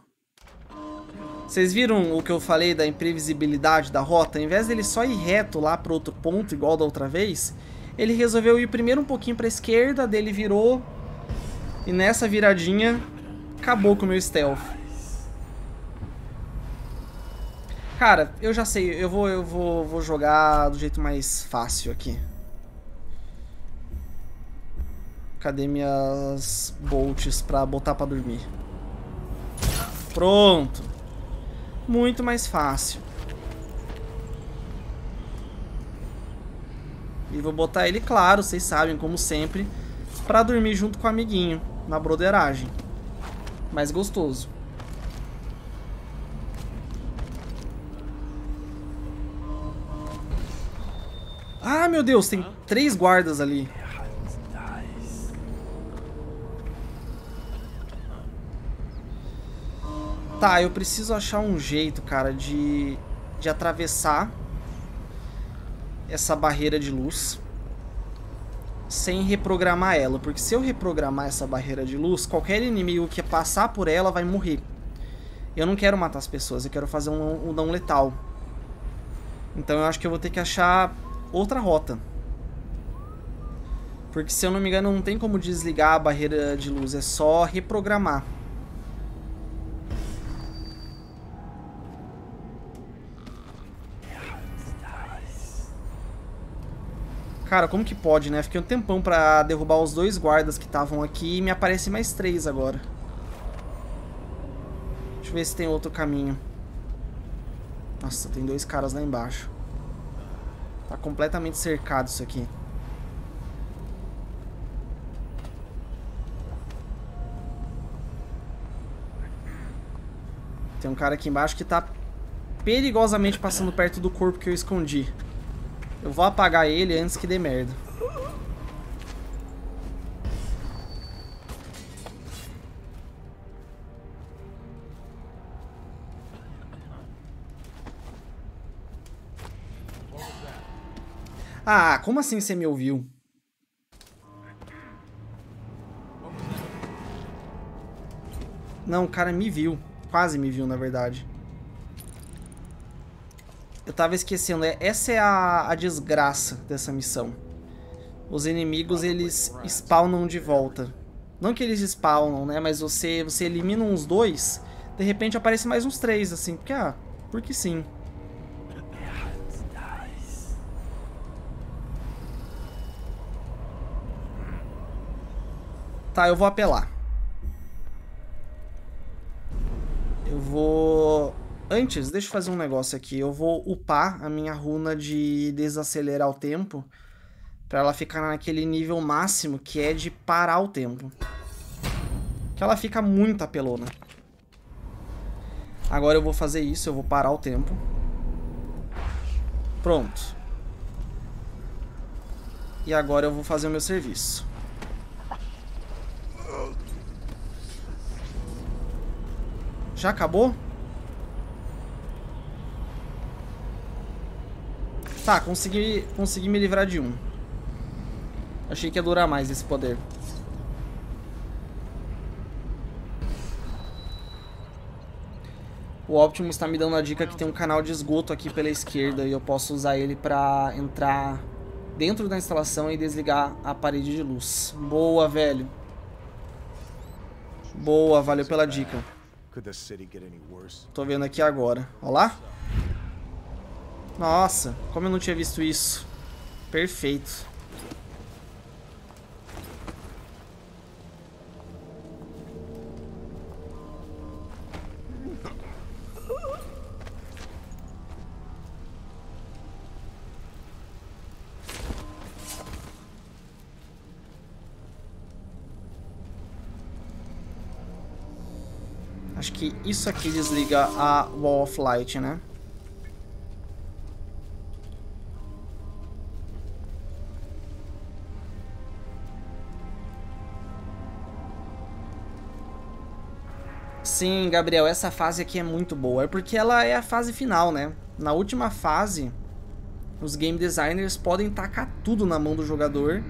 Speaker 1: Vocês viram o que eu falei da imprevisibilidade da rota? Ao invés dele só ir reto lá para outro ponto, igual da outra vez, ele resolveu ir primeiro um pouquinho para a esquerda, dele virou e nessa viradinha acabou com o meu stealth. Cara, eu já sei, eu vou eu vou, vou jogar do jeito mais fácil aqui. Cadê minhas bolts pra botar pra dormir? Pronto. Muito mais fácil. E vou botar ele, claro, vocês sabem, como sempre, pra dormir junto com o amiguinho, na broderagem. Mais gostoso. Ah, meu Deus, tem três guardas ali. Tá, eu preciso achar um jeito, cara, de, de atravessar essa barreira de luz sem reprogramar ela. Porque se eu reprogramar essa barreira de luz, qualquer inimigo que passar por ela vai morrer. Eu não quero matar as pessoas, eu quero fazer um, um não letal. Então eu acho que eu vou ter que achar outra rota. Porque se eu não me engano não tem como desligar a barreira de luz, é só reprogramar. Cara, como que pode, né? Fiquei um tempão pra derrubar os dois guardas que estavam aqui e me aparece mais três agora. Deixa eu ver se tem outro caminho. Nossa, tem dois caras lá embaixo. Tá completamente cercado isso aqui. Tem um cara aqui embaixo que tá perigosamente passando perto do corpo que eu escondi. Eu vou apagar ele antes que dê merda. Ah, como assim você me ouviu? Não, o cara me viu. Quase me viu, na verdade. Eu tava esquecendo, é, essa é a, a desgraça dessa missão. Os inimigos, eles spawnam de volta. Não que eles spawnam, né? Mas você, você elimina uns dois, de repente aparece mais uns três, assim. Porque, ah, porque sim. Tá, eu vou apelar. Eu vou Antes, deixa eu fazer um negócio aqui. Eu vou upar a minha runa de desacelerar o tempo para ela ficar naquele nível máximo que é de parar o tempo. Que ela fica muito apelona. Agora eu vou fazer isso, eu vou parar o tempo. Pronto. E agora eu vou fazer o meu serviço. Já acabou? Tá, consegui, consegui me livrar de um. Achei que ia durar mais esse poder. O Optimus está me dando a dica que tem um canal de esgoto aqui pela esquerda e eu posso usar ele para entrar dentro da instalação e desligar a parede de luz. Boa, velho. Boa, valeu pela dica. Tô vendo aqui agora. Olha lá. Nossa, como eu não tinha visto isso. Perfeito. Acho que isso aqui desliga a Wall of Light, né? Sim, Gabriel, essa fase aqui é muito boa. É porque ela é a fase final, né? Na última fase, os game designers podem tacar tudo na mão do jogador.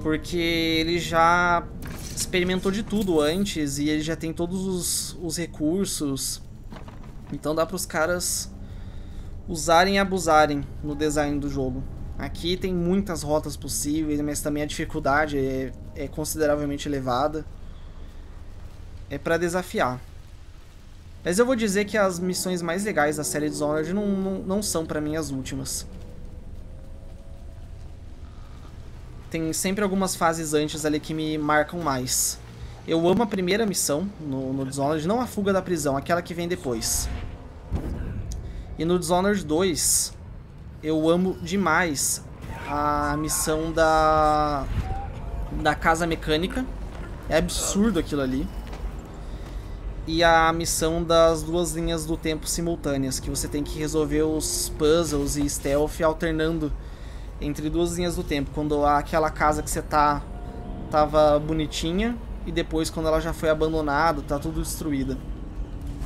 Speaker 1: Porque ele já experimentou de tudo antes e ele já tem todos os, os recursos. Então dá para os caras usarem e abusarem no design do jogo. Aqui tem muitas rotas possíveis, mas também a dificuldade é, é consideravelmente elevada. É para desafiar. Mas eu vou dizer que as missões mais legais da série Dishonored não, não, não são para mim as últimas. tem sempre algumas fases antes ali que me marcam mais. Eu amo a primeira missão no, no Dishonored, não a fuga da prisão, aquela que vem depois. E no Dishonored 2, eu amo demais a missão da, da casa mecânica. É absurdo aquilo ali. E a missão das duas linhas do tempo simultâneas, que você tem que resolver os puzzles e stealth alternando entre duas linhas do tempo, quando aquela casa que você tá tava bonitinha e depois quando ela já foi abandonada, tá tudo destruída.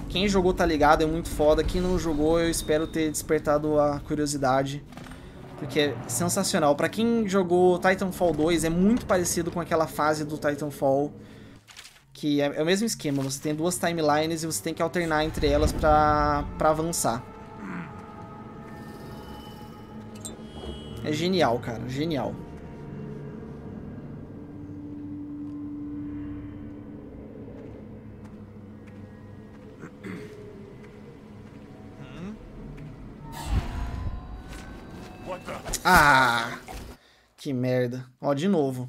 Speaker 1: Quem jogou tá ligado, é muito foda. Quem não jogou, eu espero ter despertado a curiosidade. Porque é sensacional. Para quem jogou Titanfall 2, é muito parecido com aquela fase do Titanfall. Que é, é o mesmo esquema, você tem duas timelines e você tem que alternar entre elas para avançar. É genial, cara. Genial. Ah! Que merda. Ó, de novo.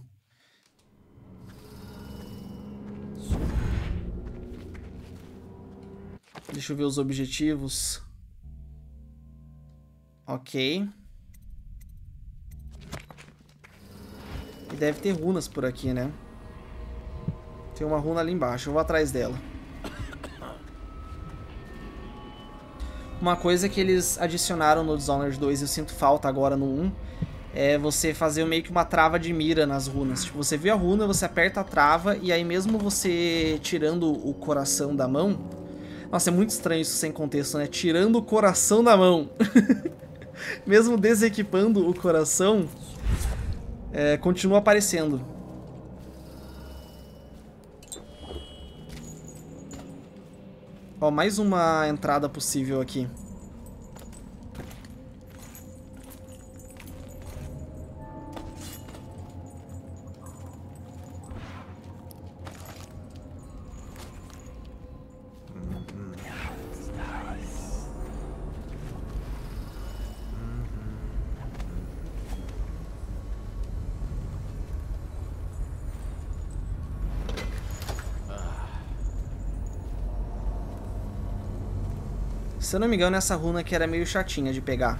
Speaker 1: Deixa eu ver os objetivos. Ok. E deve ter runas por aqui, né? Tem uma runa ali embaixo, eu vou atrás dela. Uma coisa que eles adicionaram no Dishonored 2 e eu sinto falta agora no 1 é você fazer meio que uma trava de mira nas runas. Tipo, você vê a runa, você aperta a trava e aí mesmo você tirando o coração da mão... Nossa, é muito estranho isso sem contexto, né? Tirando o coração da mão. [laughs] mesmo desequipando o coração, é, continua aparecendo. Ó, mais uma entrada possível aqui. Se eu não me engano, essa runa aqui era meio chatinha de pegar.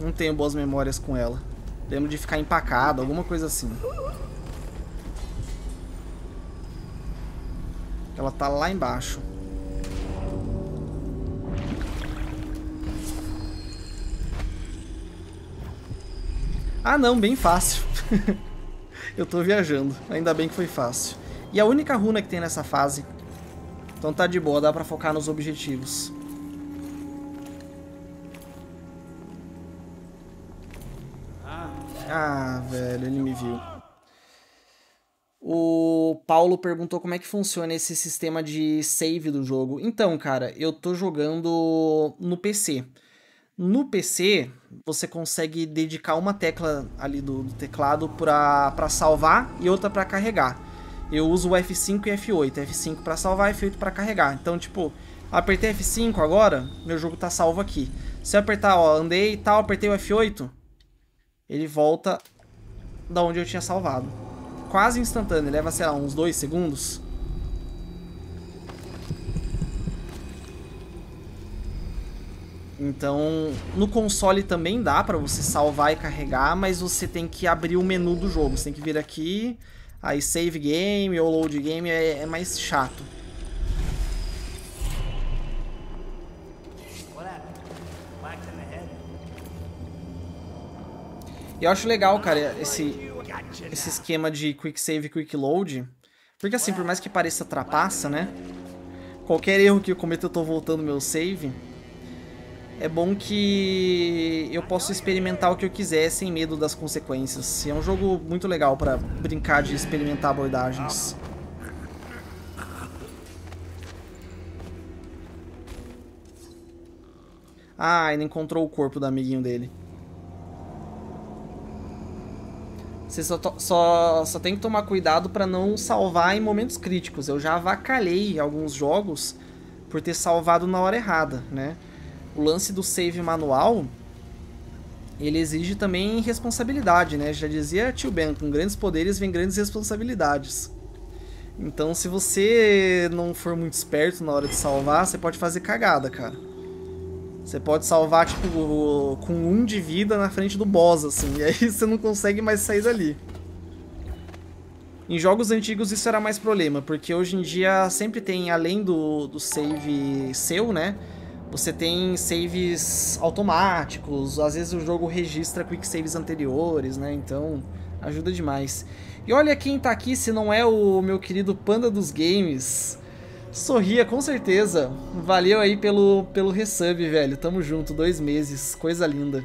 Speaker 1: Não tenho boas memórias com ela. Lembro de ficar empacado, alguma coisa assim. Ela tá lá embaixo. Ah não, bem fácil. [laughs] eu tô viajando. Ainda bem que foi fácil. E a única runa que tem nessa fase. Então tá de boa, dá pra focar nos objetivos. Velho, ele me viu. O Paulo perguntou como é que funciona esse sistema de save do jogo. Então, cara, eu tô jogando no PC. No PC, você consegue dedicar uma tecla ali do, do teclado para salvar e outra para carregar. Eu uso o F5 e F8. F5 para salvar e F8 para carregar. Então, tipo, apertei F5 agora, meu jogo tá salvo aqui. Se eu apertar, ó, andei e tal, apertei o F8, ele volta da onde eu tinha salvado. Quase instantâneo, leva, sei lá, uns 2 segundos. Então, no console também dá pra você salvar e carregar, mas você tem que abrir o menu do jogo. Você tem que vir aqui, aí save game ou load game é, é mais chato. E eu acho legal, cara, esse, esse esquema de quick save e quick load. Porque assim, por mais que pareça trapaça, né? Qualquer erro que eu cometo eu tô voltando meu save. É bom que eu posso experimentar o que eu quiser sem medo das consequências. É um jogo muito legal pra brincar de experimentar abordagens. Ah, ele encontrou o corpo do amiguinho dele. Você só, só, só tem que tomar cuidado para não salvar em momentos críticos. Eu já avacalhei alguns jogos por ter salvado na hora errada, né? O lance do save manual, ele exige também responsabilidade, né? Já dizia Tio Ben, com grandes poderes vem grandes responsabilidades. Então, se você não for muito esperto na hora de salvar, você pode fazer cagada, cara. Você pode salvar, tipo, com um de vida na frente do boss, assim. E aí [laughs] você não consegue mais sair dali. Em jogos antigos isso era mais problema, porque hoje em dia sempre tem, além do, do save seu, né? Você tem saves automáticos, às vezes o jogo registra quick saves anteriores, né? Então ajuda demais. E olha quem tá aqui se não é o meu querido Panda dos Games. Sorria, com certeza. Valeu aí pelo, pelo resub, velho. Tamo junto, dois meses. Coisa linda.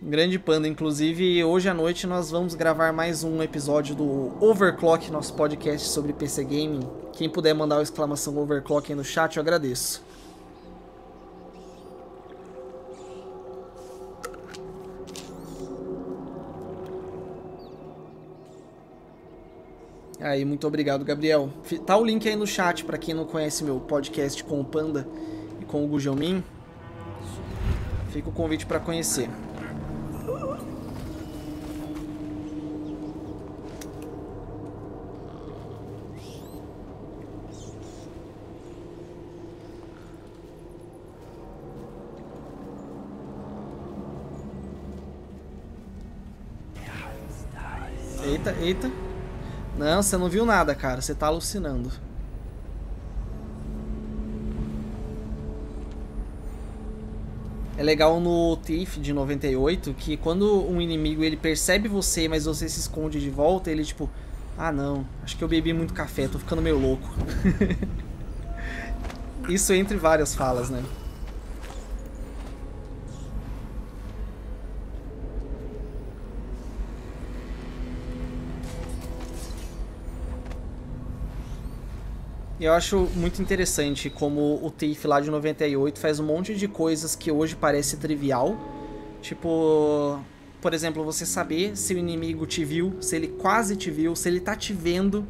Speaker 1: Grande Panda, inclusive hoje à noite nós vamos gravar mais um episódio do Overclock, nosso podcast sobre PC Gaming. Quem puder mandar uma exclamação Overclock aí no chat, eu agradeço. Aí, muito obrigado, Gabriel. Tá o link aí no chat para quem não conhece meu podcast com o Panda e com o Gujelmin. Fica o convite para conhecer. Eita, eita. Não, você não viu nada, cara. Você tá alucinando. É legal no Thief de 98 que quando um inimigo ele percebe você, mas você se esconde de volta, ele tipo, ah não, acho que eu bebi muito café, tô ficando meio louco. [laughs] Isso entre várias falas, né? Eu acho muito interessante como o Thief lá de 98 faz um monte de coisas que hoje parece trivial. Tipo, por exemplo, você saber se o inimigo te viu, se ele quase te viu, se ele tá te vendo.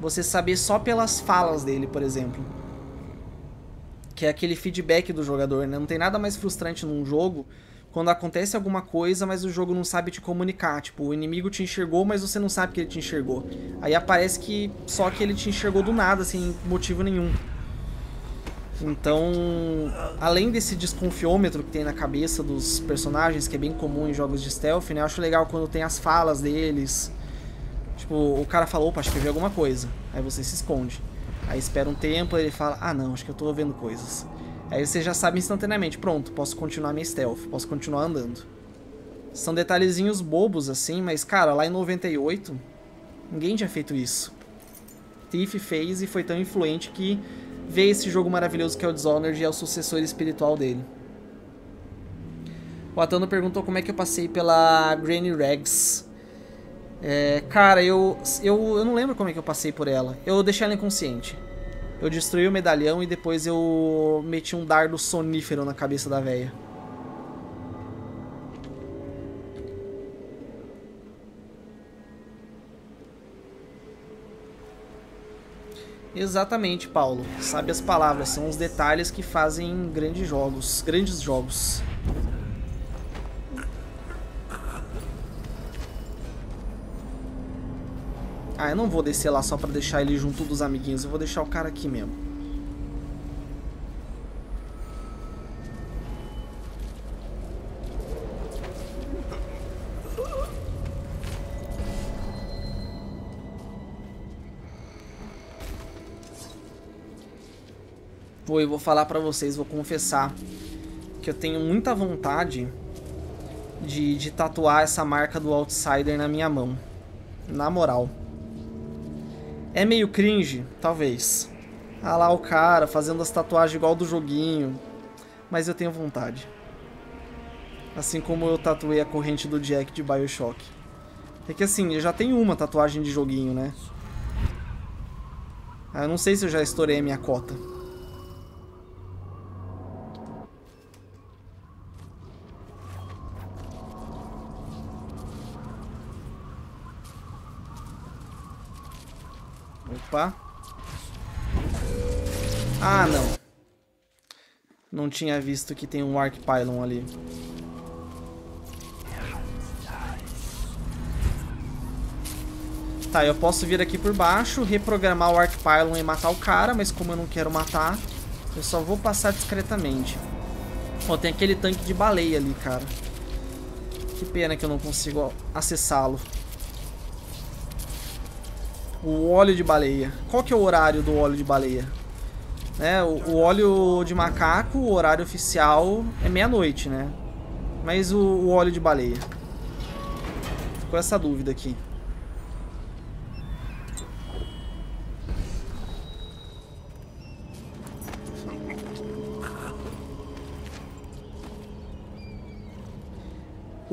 Speaker 1: Você saber só pelas falas dele, por exemplo. Que é aquele feedback do jogador, né? Não tem nada mais frustrante num jogo quando acontece alguma coisa, mas o jogo não sabe te comunicar. Tipo, o inimigo te enxergou, mas você não sabe que ele te enxergou. Aí aparece que só que ele te enxergou do nada, sem motivo nenhum. Então, além desse desconfiômetro que tem na cabeça dos personagens, que é bem comum em jogos de stealth, né? Eu acho legal quando tem as falas deles. Tipo, o cara falou, opa, acho que eu vi alguma coisa. Aí você se esconde. Aí espera um tempo, ele fala, ah não, acho que eu tô vendo coisas. Aí você já sabe instantaneamente, pronto, posso continuar minha stealth, posso continuar andando. São detalhezinhos bobos assim, mas cara, lá em 98, ninguém tinha feito isso. Thief fez e foi tão influente que veio esse jogo maravilhoso que é o Dishonored e é o sucessor espiritual dele. O Atano perguntou como é que eu passei pela Granny Rags. É, cara, eu, eu, eu não lembro como é que eu passei por ela. Eu deixei ela inconsciente. Eu destruí o medalhão e depois eu meti um dardo sonífero na cabeça da velha. Exatamente, Paulo. Sabe as palavras, são os detalhes que fazem grandes jogos, grandes jogos. Ah, eu não vou descer lá só pra deixar ele junto dos amiguinhos. Eu vou deixar o cara aqui mesmo. Pô, eu vou falar pra vocês, vou confessar que eu tenho muita vontade de, de tatuar essa marca do Outsider na minha mão. Na moral. É meio cringe? Talvez. Ah lá o cara fazendo as tatuagens igual do joguinho. Mas eu tenho vontade. Assim como eu tatuei a corrente do Jack de Bioshock. É que assim, eu já tenho uma tatuagem de joguinho, né? Ah, eu não sei se eu já estourei a minha cota. Ah, não. Não tinha visto que tem um Arc Pylon ali. Tá, eu posso vir aqui por baixo, reprogramar o Arc Pylon e matar o cara, mas como eu não quero matar, eu só vou passar discretamente. Ó, tem aquele tanque de baleia ali, cara. Que pena que eu não consigo acessá-lo. O óleo de baleia. Qual que é o horário do óleo de baleia? É, o, o óleo de macaco, o horário oficial é meia-noite, né? Mas o, o óleo de baleia. Ficou essa dúvida aqui.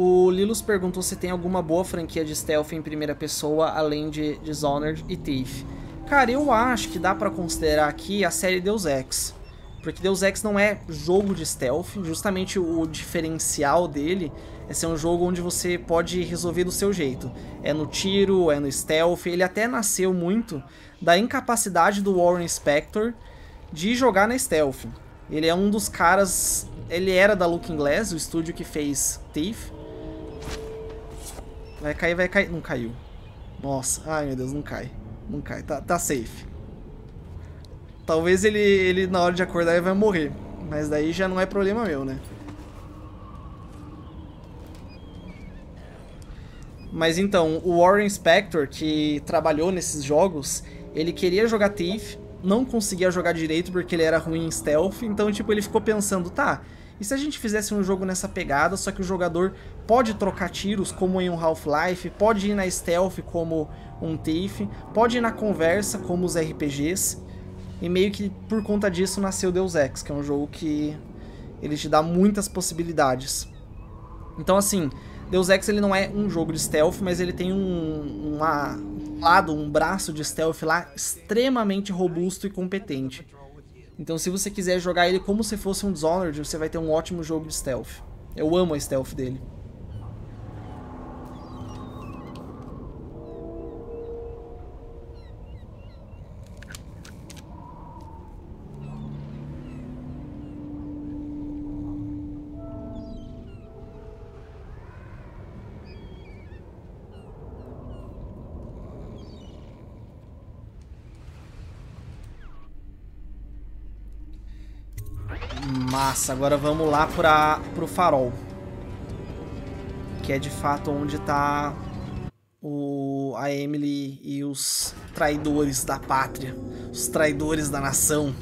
Speaker 1: O Lilus perguntou se tem alguma boa franquia de stealth em primeira pessoa, além de Dishonored e Thief. Cara, eu acho que dá pra considerar aqui a série Deus Ex. Porque Deus Ex não é jogo de stealth, justamente o diferencial dele é ser um jogo onde você pode resolver do seu jeito. É no tiro, é no stealth, ele até nasceu muito da incapacidade do Warren Spector de jogar na stealth. Ele é um dos caras, ele era da Looking Glass, o estúdio que fez Thief, Vai cair, vai cair. Não caiu. Nossa, ai meu Deus, não cai. Não cai, tá, tá safe. Talvez ele, ele na hora de acordar ele vai morrer. Mas daí já não é problema meu, né? Mas então, o Warren Spector, que trabalhou nesses jogos, ele queria jogar Thief, não conseguia jogar direito porque ele era ruim em stealth, então tipo, ele ficou pensando, tá, e se a gente fizesse um jogo nessa pegada, só que o jogador pode trocar tiros como em um Half-Life, pode ir na stealth como um Thief, pode ir na conversa como os RPGs, e meio que por conta disso nasceu Deus Ex, que é um jogo que ele te dá muitas possibilidades. Então assim, Deus Ex ele não é um jogo de stealth, mas ele tem um, uma, um lado, um braço de stealth lá extremamente robusto e competente. Então se você quiser jogar ele como se fosse um Dishonored, você vai ter um ótimo jogo de stealth. Eu amo a stealth dele. Massa, agora vamos lá para pro farol. Que é de fato onde tá o, a Emily e os traidores da pátria. Os traidores da nação.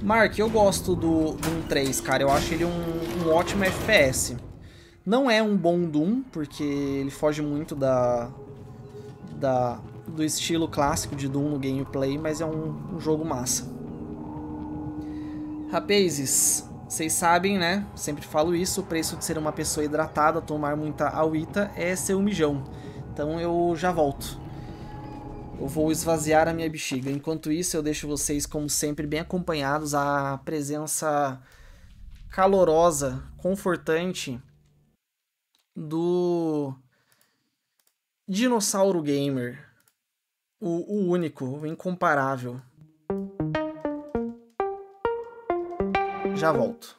Speaker 1: Mark, eu gosto do Doom 3, cara. Eu acho ele um, um ótimo FPS. Não é um bom Doom, porque ele foge muito da, da do estilo clássico de Doom no gameplay, mas é um, um jogo massa. Rapazes, vocês sabem, né? Sempre falo isso, o preço de ser uma pessoa hidratada, tomar muita auita, é ser um mijão. Então eu já volto. Eu vou esvaziar a minha bexiga. Enquanto isso, eu deixo vocês, como sempre, bem acompanhados. A presença calorosa, confortante do Dinossauro Gamer. O, o único, o incomparável. Já volto.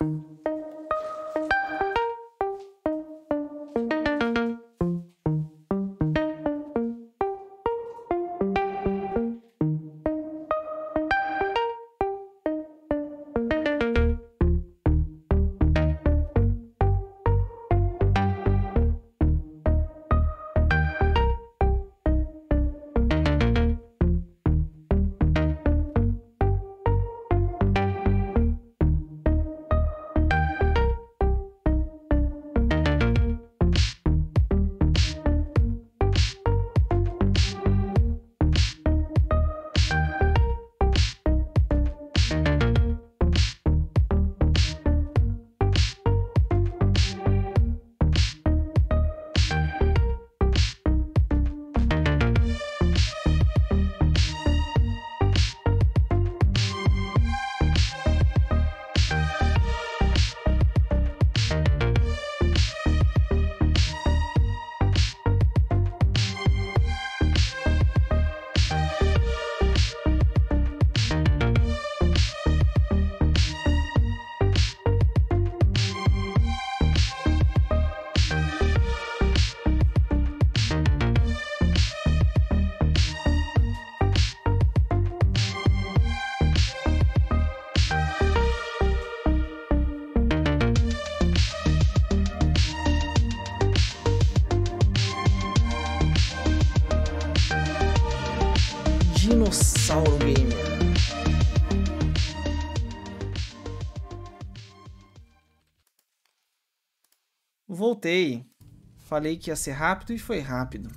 Speaker 1: Falei que ia ser rápido e foi rápido.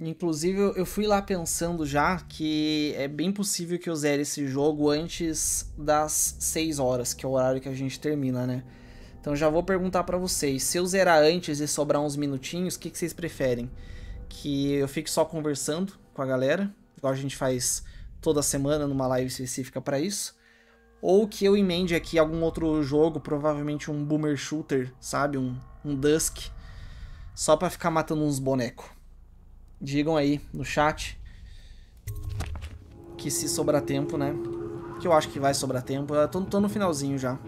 Speaker 1: Inclusive, eu fui lá pensando já que é bem possível que eu zere esse jogo antes das 6 horas, que é o horário que a gente termina, né? Então já vou perguntar para vocês, se eu zerar antes e sobrar uns minutinhos, o que, que vocês preferem? Que eu fique só conversando com a galera, igual a gente faz toda semana numa live específica para isso, ou que eu emende aqui algum outro jogo, provavelmente um boomer shooter, sabe? Um, um Dusk, só para ficar matando uns bonecos. Digam aí no chat que se sobrar tempo, né? Que eu acho que vai sobrar tempo. Eu tô, tô no finalzinho já.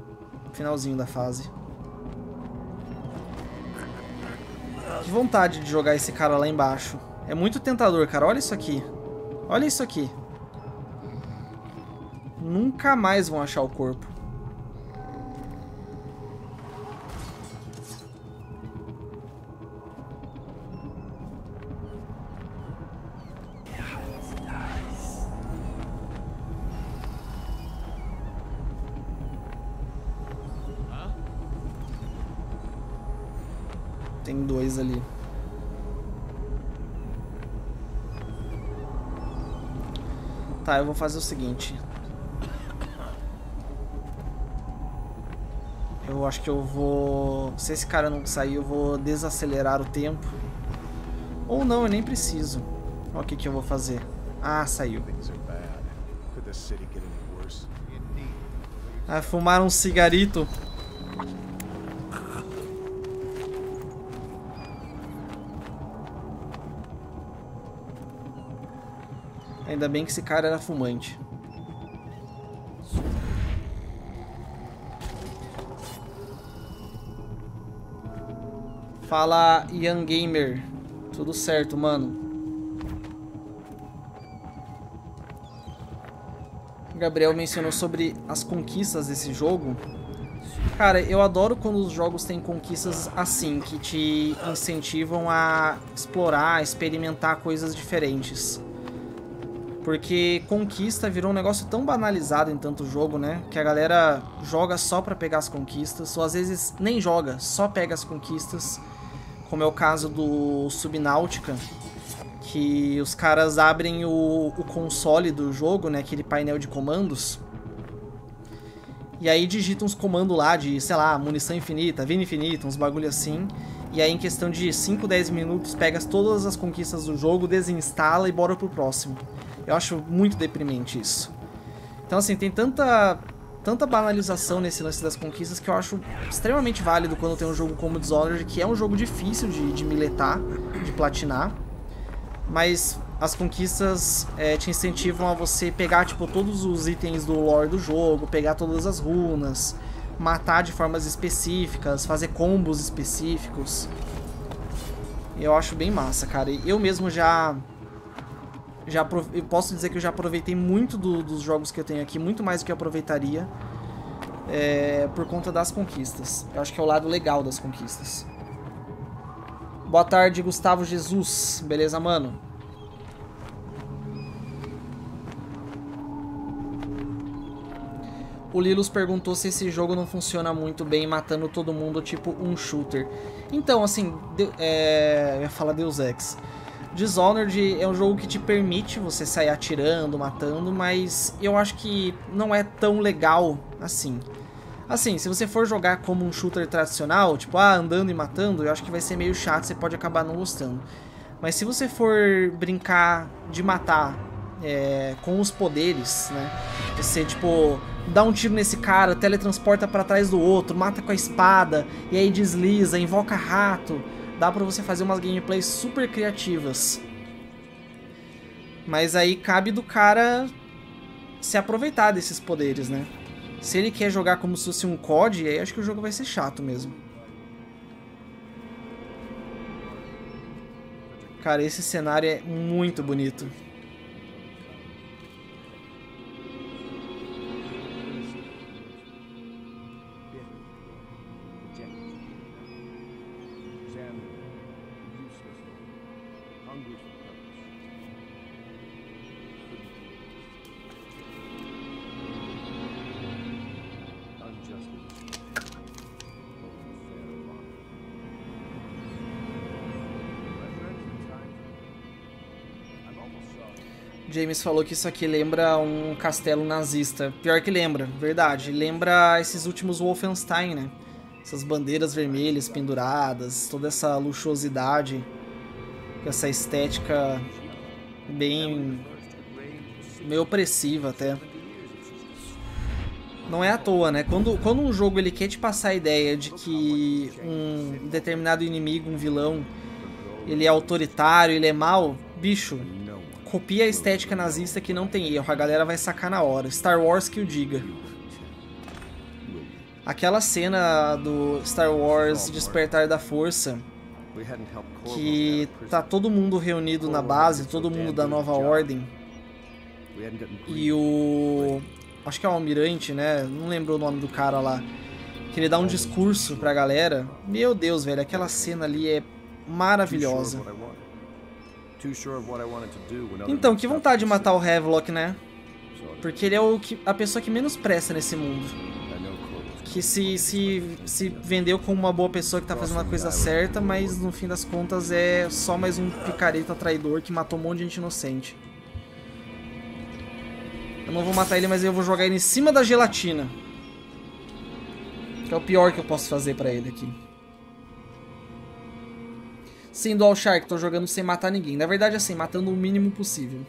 Speaker 1: Finalzinho da fase. Que vontade de jogar esse cara lá embaixo. É muito tentador, cara. Olha isso aqui. Olha isso aqui. Nunca mais vão achar o corpo. Tem dois ali. Tá, eu vou fazer o seguinte. Eu acho que eu vou... Se esse cara não sair, eu vou desacelerar o tempo. Ou não, eu nem preciso. Olha o que, que eu vou fazer. Ah, saiu. Ah, fumaram um cigarito. Ainda bem que esse cara era fumante. Fala, Young Gamer. Tudo certo, mano. Gabriel mencionou sobre as conquistas desse jogo. Cara, eu adoro quando os jogos têm conquistas assim, que te incentivam a explorar, experimentar coisas diferentes. Porque conquista virou um negócio tão banalizado em tanto jogo, né? Que a galera joga só pra pegar as conquistas, ou às vezes nem joga, só pega as conquistas. Como é o caso do Subnáutica, que os caras abrem o, o console do jogo, né? Aquele painel de comandos. E aí digitam uns comandos lá de, sei lá, munição infinita, vida infinita, uns bagulho assim. E aí em questão de 5, 10 minutos pega todas as conquistas do jogo, desinstala e bora pro próximo. Eu acho muito deprimente isso. Então, assim, tem tanta, tanta banalização nesse lance das conquistas que eu acho extremamente válido quando tem um jogo como Dishonored, que é um jogo difícil de, de miletar, de platinar. Mas as conquistas é, te incentivam a você pegar, tipo, todos os itens do lore do jogo, pegar todas as runas, matar de formas específicas, fazer combos específicos. Eu acho bem massa, cara. Eu mesmo já já eu posso dizer que eu já aproveitei muito do, dos jogos que eu tenho aqui, muito mais do que eu aproveitaria é, por conta das conquistas. Eu acho que é o lado legal das conquistas. Boa tarde, Gustavo Jesus. Beleza, mano? O Lilos perguntou se esse jogo não funciona muito bem matando todo mundo, tipo um shooter. Então, assim, de, é, eu ia falar Deus Ex. Dishonored é um jogo que te permite você sair atirando, matando, mas eu acho que não é tão legal assim. Assim, se você for jogar como um shooter tradicional, tipo, ah, andando e matando, eu acho que vai ser meio chato, você pode acabar não gostando. Mas se você for brincar de matar é, com os poderes, né? Você, tipo, dá um tiro nesse cara, teletransporta para trás do outro, mata com a espada, e aí desliza, invoca rato dá pra você fazer umas gameplays super criativas. Mas aí cabe do cara se aproveitar desses poderes, né? Se ele quer jogar como se fosse um COD, aí acho que o jogo vai ser chato mesmo. Cara, esse cenário é muito bonito. James falou que isso aqui lembra um castelo nazista. Pior que lembra, verdade. Lembra esses últimos Wolfenstein, né? Essas bandeiras vermelhas penduradas, toda essa luxuosidade, essa estética bem meio opressiva até. Não é à toa, né? Quando, quando um jogo ele quer te passar a ideia de que um determinado inimigo, um vilão, ele é autoritário, ele é mau, bicho, copia a estética nazista que não tem erro, a galera vai sacar na hora. Star Wars que o diga. Aquela cena do Star Wars Despertar da Força, que tá todo mundo reunido na base, todo mundo da Nova Ordem, e o acho que é o almirante, né? Não lembro o nome do cara lá. Que ele dá um discurso pra galera. Meu Deus, velho, aquela cena ali é maravilhosa. Então, que vontade de matar o Havelock, né? Porque ele é o que, a pessoa que menos presta nesse mundo. Que se, se, se vendeu como uma boa pessoa que tá fazendo a coisa certa, mas no fim das contas é só mais um picareta traidor que matou um monte de gente inocente. Eu não vou matar ele, mas eu vou jogar ele em cima da gelatina. Que é o pior que eu posso fazer pra ele aqui. Sim, Dual Shark, tô jogando sem matar ninguém. Na verdade, assim, matando o mínimo possível.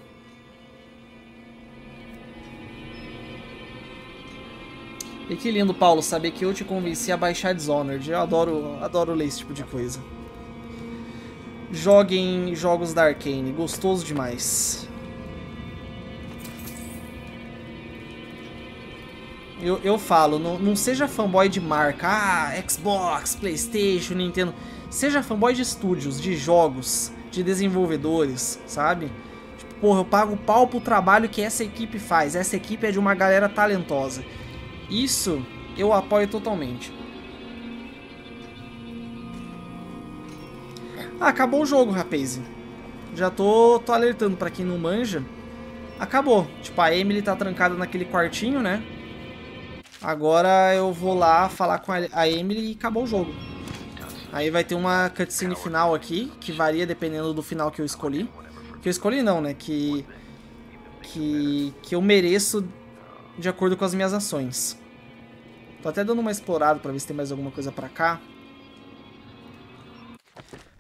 Speaker 1: E que lindo, Paulo, saber que eu te convenci a baixar Dishonored. Eu adoro, adoro ler esse tipo de coisa. Joguem jogos da Arkane, gostoso demais. Eu, eu falo, não, não seja fanboy de marca, ah, Xbox, Playstation, Nintendo. Seja fanboy de estúdios, de jogos, de desenvolvedores, sabe? Tipo, porra, eu pago pau pro trabalho que essa equipe faz. Essa equipe é de uma galera talentosa. Isso eu apoio totalmente. Ah, acabou o jogo, rapaz. Já tô, tô alertando pra quem não manja. Acabou. Tipo, a Emily tá trancada naquele quartinho, né? Agora eu vou lá falar com a Emily e acabou o jogo. Aí vai ter uma cutscene final aqui, que varia dependendo do final que eu escolhi. Que eu escolhi não, né? Que, que, que eu mereço de acordo com as minhas ações. Tô até dando uma explorada pra ver se tem mais alguma coisa pra cá.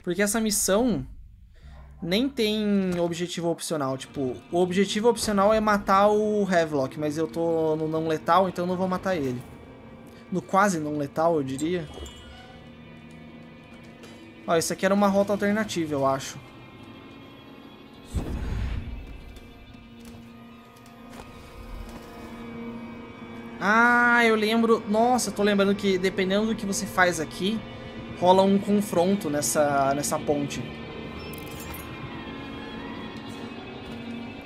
Speaker 1: Porque essa missão nem tem objetivo opcional. Tipo, o objetivo opcional é matar o Havelock, mas eu tô no não letal, então não vou matar ele. No quase não letal, eu diria. Ó, isso aqui era uma rota alternativa, eu acho. Ah, eu lembro... Nossa, eu tô lembrando que dependendo do que você faz aqui, rola um confronto nessa, nessa ponte.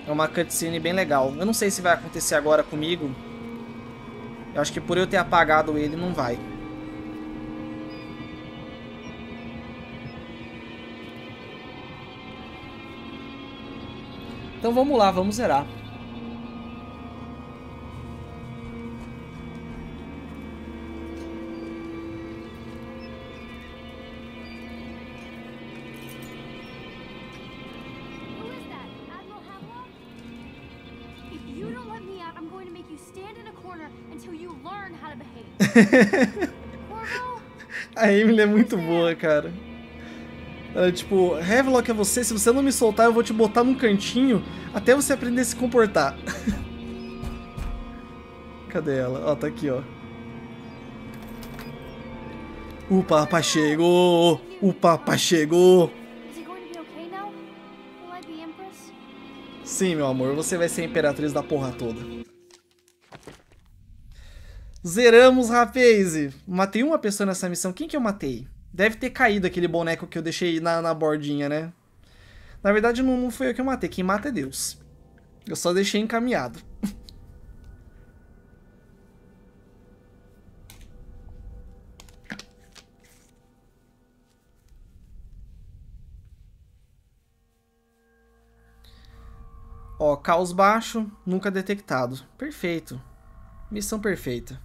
Speaker 1: É uma cutscene bem legal. Eu não sei se vai acontecer agora comigo. Eu acho que por eu ter apagado ele, não vai. Então vamos lá, vamos zerar. [laughs] a Emily é muito boa, cara. Ela, tipo, Havelock é você, se você não me soltar, eu vou te botar num cantinho até você aprender a se comportar. [laughs] Cadê ela? Ó, tá aqui, ó. O Papa chegou! O Papa chegou! Sim, meu amor, você vai ser a imperatriz da porra toda. Zeramos, rapaz! Matei uma pessoa nessa missão. Quem que eu matei? Deve ter caído aquele boneco que eu deixei na, na bordinha, né? Na verdade, não, não foi eu que eu matei. Quem mata é Deus. Eu só deixei encaminhado. [laughs] Ó, caos baixo, nunca detectado. Perfeito. Missão perfeita.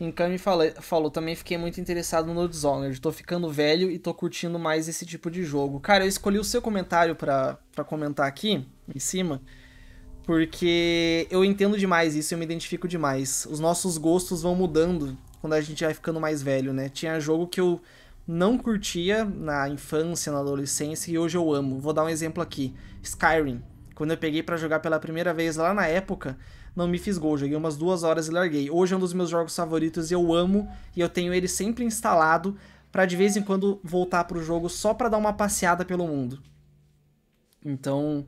Speaker 1: Encame falou, falou, também fiquei muito interessado no Dishonored. Tô ficando velho e tô curtindo mais esse tipo de jogo. Cara, eu escolhi o seu comentário para comentar aqui, em cima, porque eu entendo demais isso, eu me identifico demais. Os nossos gostos vão mudando quando a gente vai ficando mais velho, né? Tinha jogo que eu não curtia na infância, na adolescência e hoje eu amo. Vou dar um exemplo aqui: Skyrim. Quando eu peguei para jogar pela primeira vez lá na época, não me fisgou. Joguei umas duas horas e larguei. Hoje é um dos meus jogos favoritos e eu amo e eu tenho ele sempre instalado para de vez em quando voltar pro jogo só para dar uma passeada pelo mundo. Então,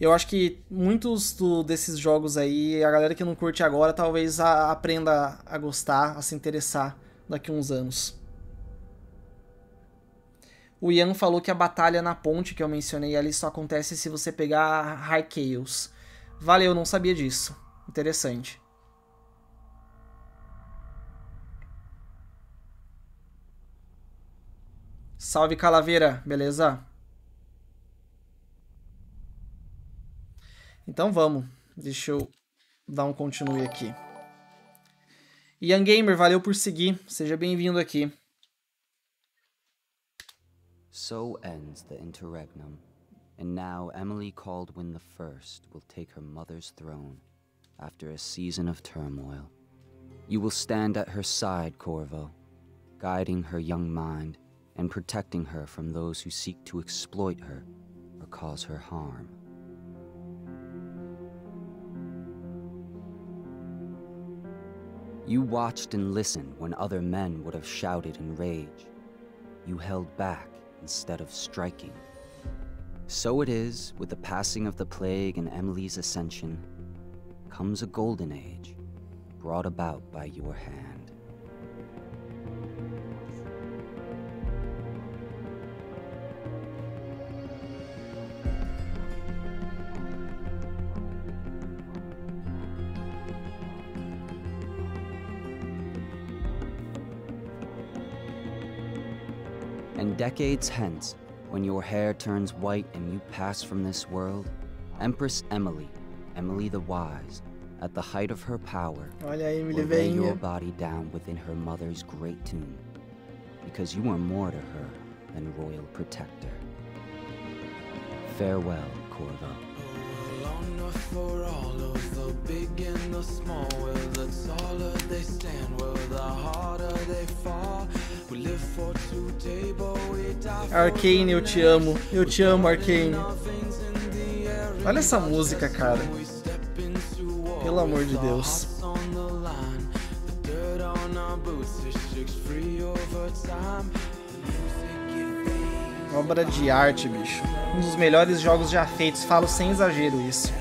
Speaker 1: eu acho que muitos do, desses jogos aí, a galera que não curte agora, talvez a, aprenda a gostar, a se interessar daqui uns anos. O Ian falou que a batalha na ponte que eu mencionei ali só acontece se você pegar High Chaos. Valeu, não sabia disso. Interessante. Salve Calaveira, beleza? Então vamos. Deixa eu dar um continue aqui. Ian Gamer, valeu por seguir. Seja bem-vindo aqui.
Speaker 2: So ends the interregnum, and now Emily Caldwin First will take her mother's throne after a season of turmoil. You will stand at her side, Corvo, guiding her young mind and protecting her from those who seek to exploit her or cause her harm. You watched and listened when other men would have shouted in rage. You held back instead of striking. So it is with the passing of the plague and Emily's ascension, comes a golden age brought about by your hand. And decades hence, when your hair turns white and you pass from this world, Empress Emily, Emily the Wise, at the height of her power,
Speaker 1: Olha a
Speaker 2: will lay your body down within her mother's great tomb, because you are more to her than royal protector. Farewell, Corvo.
Speaker 3: Long enough for all of the big and the small. Where the taller they stand, where the harder they fall. We live for today, but we die
Speaker 1: Arcane, eu te amo. Eu te amo, Arcane. Olha essa música, cara. Pelo amor de Deus. Obra de arte, bicho. Um dos melhores jogos já feitos. Falo sem exagero isso.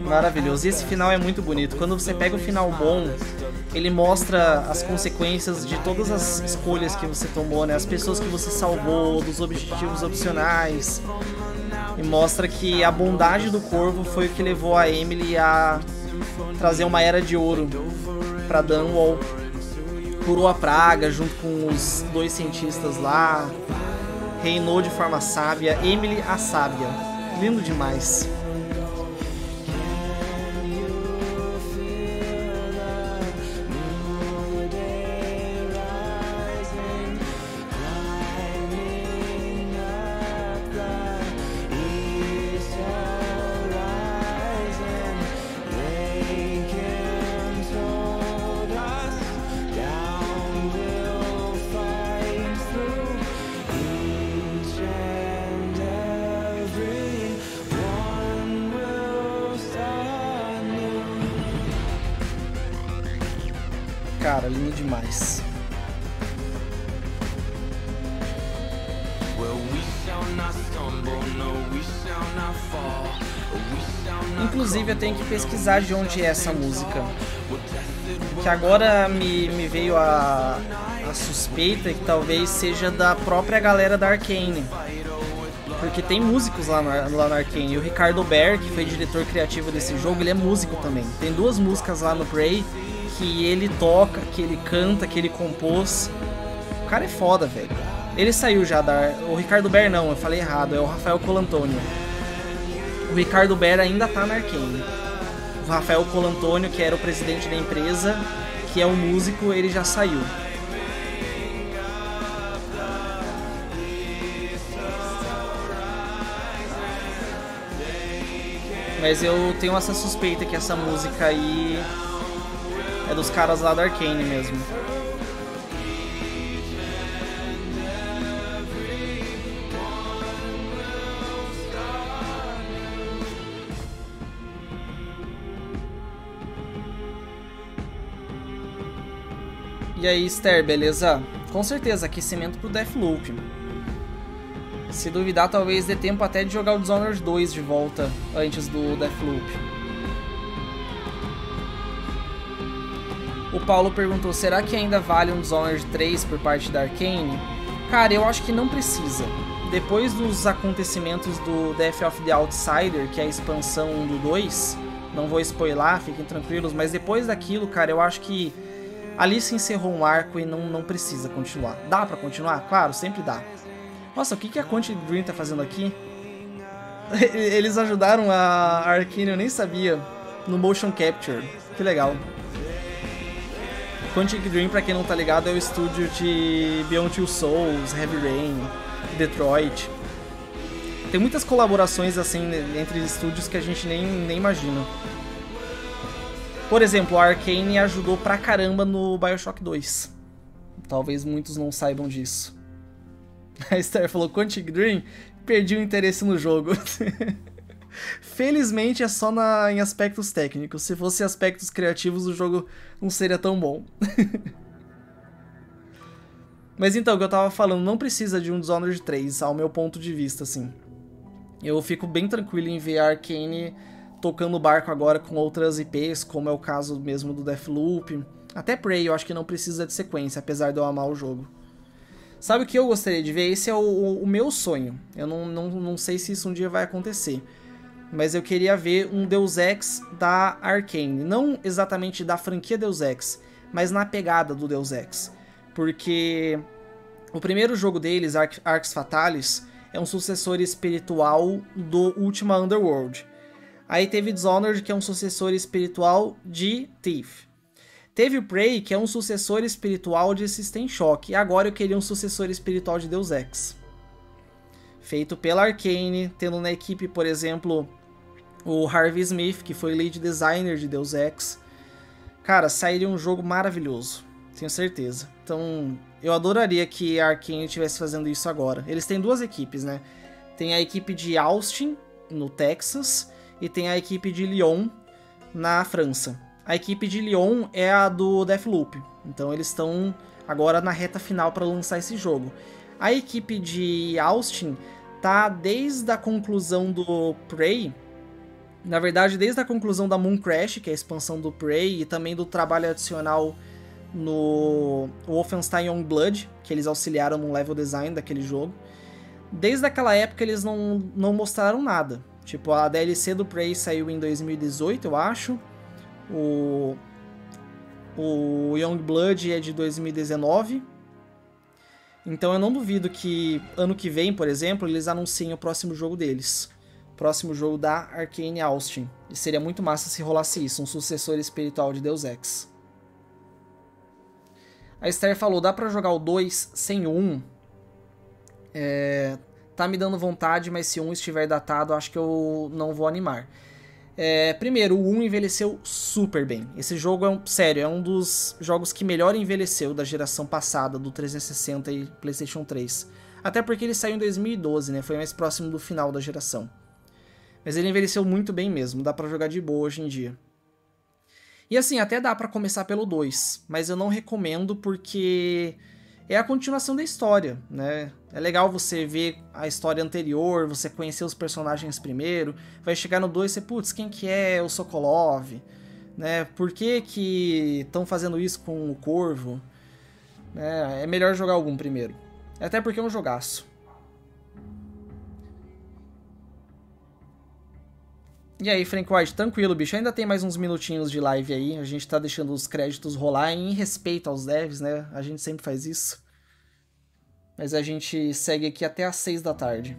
Speaker 1: Maravilhoso. E esse final é muito bonito. Quando você pega o final bom, ele mostra as consequências de todas as escolhas que você tomou, né? As pessoas que você salvou, dos objetivos opcionais. E mostra que a bondade do corvo foi o que levou a Emily a trazer uma era de ouro para Dunwall. Curou a praga junto com os dois cientistas lá. Reinou de forma sábia. Emily a sábia. Lindo demais. Pesquisar de onde é essa música. Que agora me, me veio a, a suspeita que talvez seja da própria galera da Arkane. Porque tem músicos lá no, lá no Arkane. O Ricardo Bear, que foi diretor criativo desse jogo, ele é músico também. Tem duas músicas lá no Prey que ele toca, que ele canta, que ele compôs. O cara é foda, velho. Ele saiu já da. O Ricardo Bear não, eu falei errado, é o Rafael Colantoni. O Ricardo Bear ainda tá na Arkane. O Rafael Colantônio, que era o presidente da empresa, que é um músico, ele já saiu. Mas eu tenho essa suspeita que essa música aí é dos caras lá da Arcane mesmo. E aí, Esther, beleza? Com certeza, aquecimento pro Deathloop. Se duvidar, talvez dê tempo até de jogar o Dishonored 2 de volta antes do Deathloop. O Paulo perguntou: será que ainda vale um Dishonored 3 por parte da Arkane? Cara, eu acho que não precisa. Depois dos acontecimentos do Death of the Outsider, que é a expansão do 2, não vou spoiler, fiquem tranquilos, mas depois daquilo, cara, eu acho que ali se encerrou um arco e não, não precisa continuar. Dá para continuar? Claro, sempre dá. Nossa, o que, que a Quantic Dream tá fazendo aqui? [laughs] Eles ajudaram a Arkane, eu nem sabia, no Motion Capture. Que legal. Quantic Dream, pra quem não tá ligado, é o estúdio de Beyond Two Souls, Heavy Rain, Detroit. Tem muitas colaborações assim entre estúdios que a gente nem, nem imagina. Por exemplo, a Arkane ajudou pra caramba no Bioshock 2. Talvez muitos não saibam disso. [laughs] A Esther falou Quantic Dream, perdi o interesse no jogo. [laughs] Felizmente é só na, em aspectos técnicos. Se fosse aspectos criativos, o jogo não seria tão bom. [laughs] Mas então, o que eu tava falando, não precisa de um Dishonored 3, ao meu ponto de vista, assim. Eu fico bem tranquilo em ver a Arkane tocando o barco agora com outras IPs, como é o caso mesmo do Deathloop. Até Prey eu acho que não precisa de sequência, apesar de eu amar o jogo. Sabe o que eu gostaria de ver? Esse é o, o meu sonho. Eu não, não, não sei se isso um dia vai acontecer. Mas eu queria ver um Deus Ex da Arkane. Não exatamente da franquia Deus Ex, mas na pegada do Deus Ex. Porque o primeiro jogo deles, Ar Arx Fatalis, é um sucessor espiritual do Ultima Underworld. Aí teve Dishonored, que é um sucessor espiritual de Thief. Teve Prey, que é um sucessor espiritual de System Shock. E agora eu queria um sucessor espiritual de Deus Ex. Feito pela Arkane, tendo na equipe, por exemplo, o Harvey Smith, que foi lead designer de Deus Ex. Cara, sairia um jogo maravilhoso, tenho certeza. Então, eu adoraria que a Arkane estivesse fazendo isso agora. Eles têm duas equipes, né? Tem a equipe de Austin, no Texas, e tem a equipe de Lyon, na França. A equipe de Lyon é a do Deathloop. Então eles estão agora na reta final para lançar esse jogo. A equipe de Austin tá desde a conclusão do Prey, na verdade desde a conclusão da Moon Crash, que é a expansão do Prey, e também do trabalho adicional no Wolfenstein Youngblood, que eles auxiliaram no level design daquele jogo. Desde aquela época eles não, não mostraram nada. Tipo, a DLC do Prey saiu em 2018, eu acho. O, o Youngblood é de 2019. Então eu não duvido que ano que vem, por exemplo, eles anunciem o próximo jogo deles. Próximo jogo da Arkane Austin. E seria muito massa se rolasse isso, um sucessor espiritual de Deus Ex. A Esther falou, dá pra jogar o 2 sem o 1? É, tá me dando vontade, mas se 1 estiver datado, acho que eu não vou animar. É, primeiro, o 1 envelheceu super bem. Esse jogo é um, sério, é um dos jogos que melhor envelheceu da geração passada, do 360 e PlayStation 3. Até porque ele saiu em 2012, né? Foi mais próximo do final da geração. Mas ele envelheceu muito bem mesmo, dá para jogar de boa hoje em dia. E assim, até dá para começar pelo 2, mas eu não recomendo porque é a continuação da história, né? É legal você ver a história anterior, você conhecer os personagens primeiro, vai chegar no 2 e você, putz, quem que é o Sokolov? Né? Por que que estão fazendo isso com o Corvo? É, é melhor jogar algum primeiro. Até porque é um jogaço. E aí, Frank White, tranquilo, bicho. Ainda tem mais uns minutinhos de live aí. A gente tá deixando os créditos rolar em respeito aos devs, né? A gente sempre faz isso. Mas a gente segue aqui até às seis da tarde.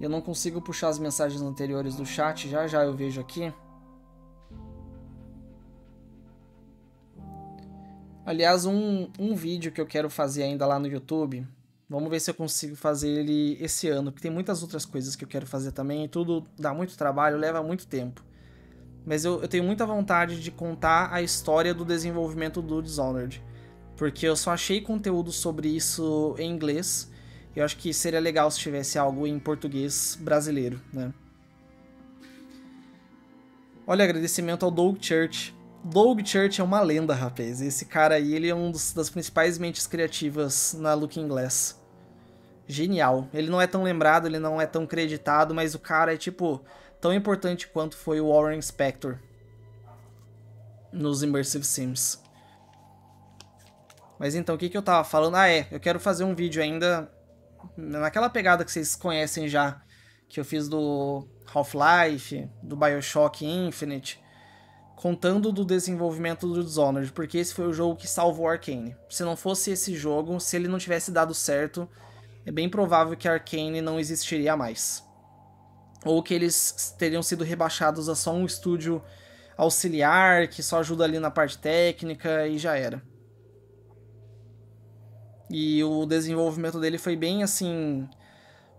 Speaker 1: Eu não consigo puxar as mensagens anteriores do chat, já já eu vejo aqui. Aliás, um, um vídeo que eu quero fazer ainda lá no YouTube. Vamos ver se eu consigo fazer ele esse ano, porque tem muitas outras coisas que eu quero fazer também. Tudo dá muito trabalho, leva muito tempo. Mas eu, eu tenho muita vontade de contar a história do desenvolvimento do Dishonored. Porque eu só achei conteúdo sobre isso em inglês. E eu acho que seria legal se tivesse algo em português brasileiro, né? Olha, agradecimento ao Doug Church. Doug Church é uma lenda, rapaz. Esse cara aí, ele é um dos, das principais mentes criativas na Looking Glass. Genial. Ele não é tão lembrado, ele não é tão creditado, mas o cara é tipo tão importante quanto foi o Warren Spector nos Immersive Sims. Mas então, o que, que eu tava falando? Ah, é, eu quero fazer um vídeo ainda naquela pegada que vocês conhecem já, que eu fiz do Half-Life, do Bioshock Infinite, contando do desenvolvimento do Dishonored, porque esse foi o jogo que salvou Arkane. Se não fosse esse jogo, se ele não tivesse dado certo, é bem provável que Arkane não existiria mais. Ou que eles teriam sido rebaixados a só um estúdio auxiliar, que só ajuda ali na parte técnica e já era. E o desenvolvimento dele foi bem assim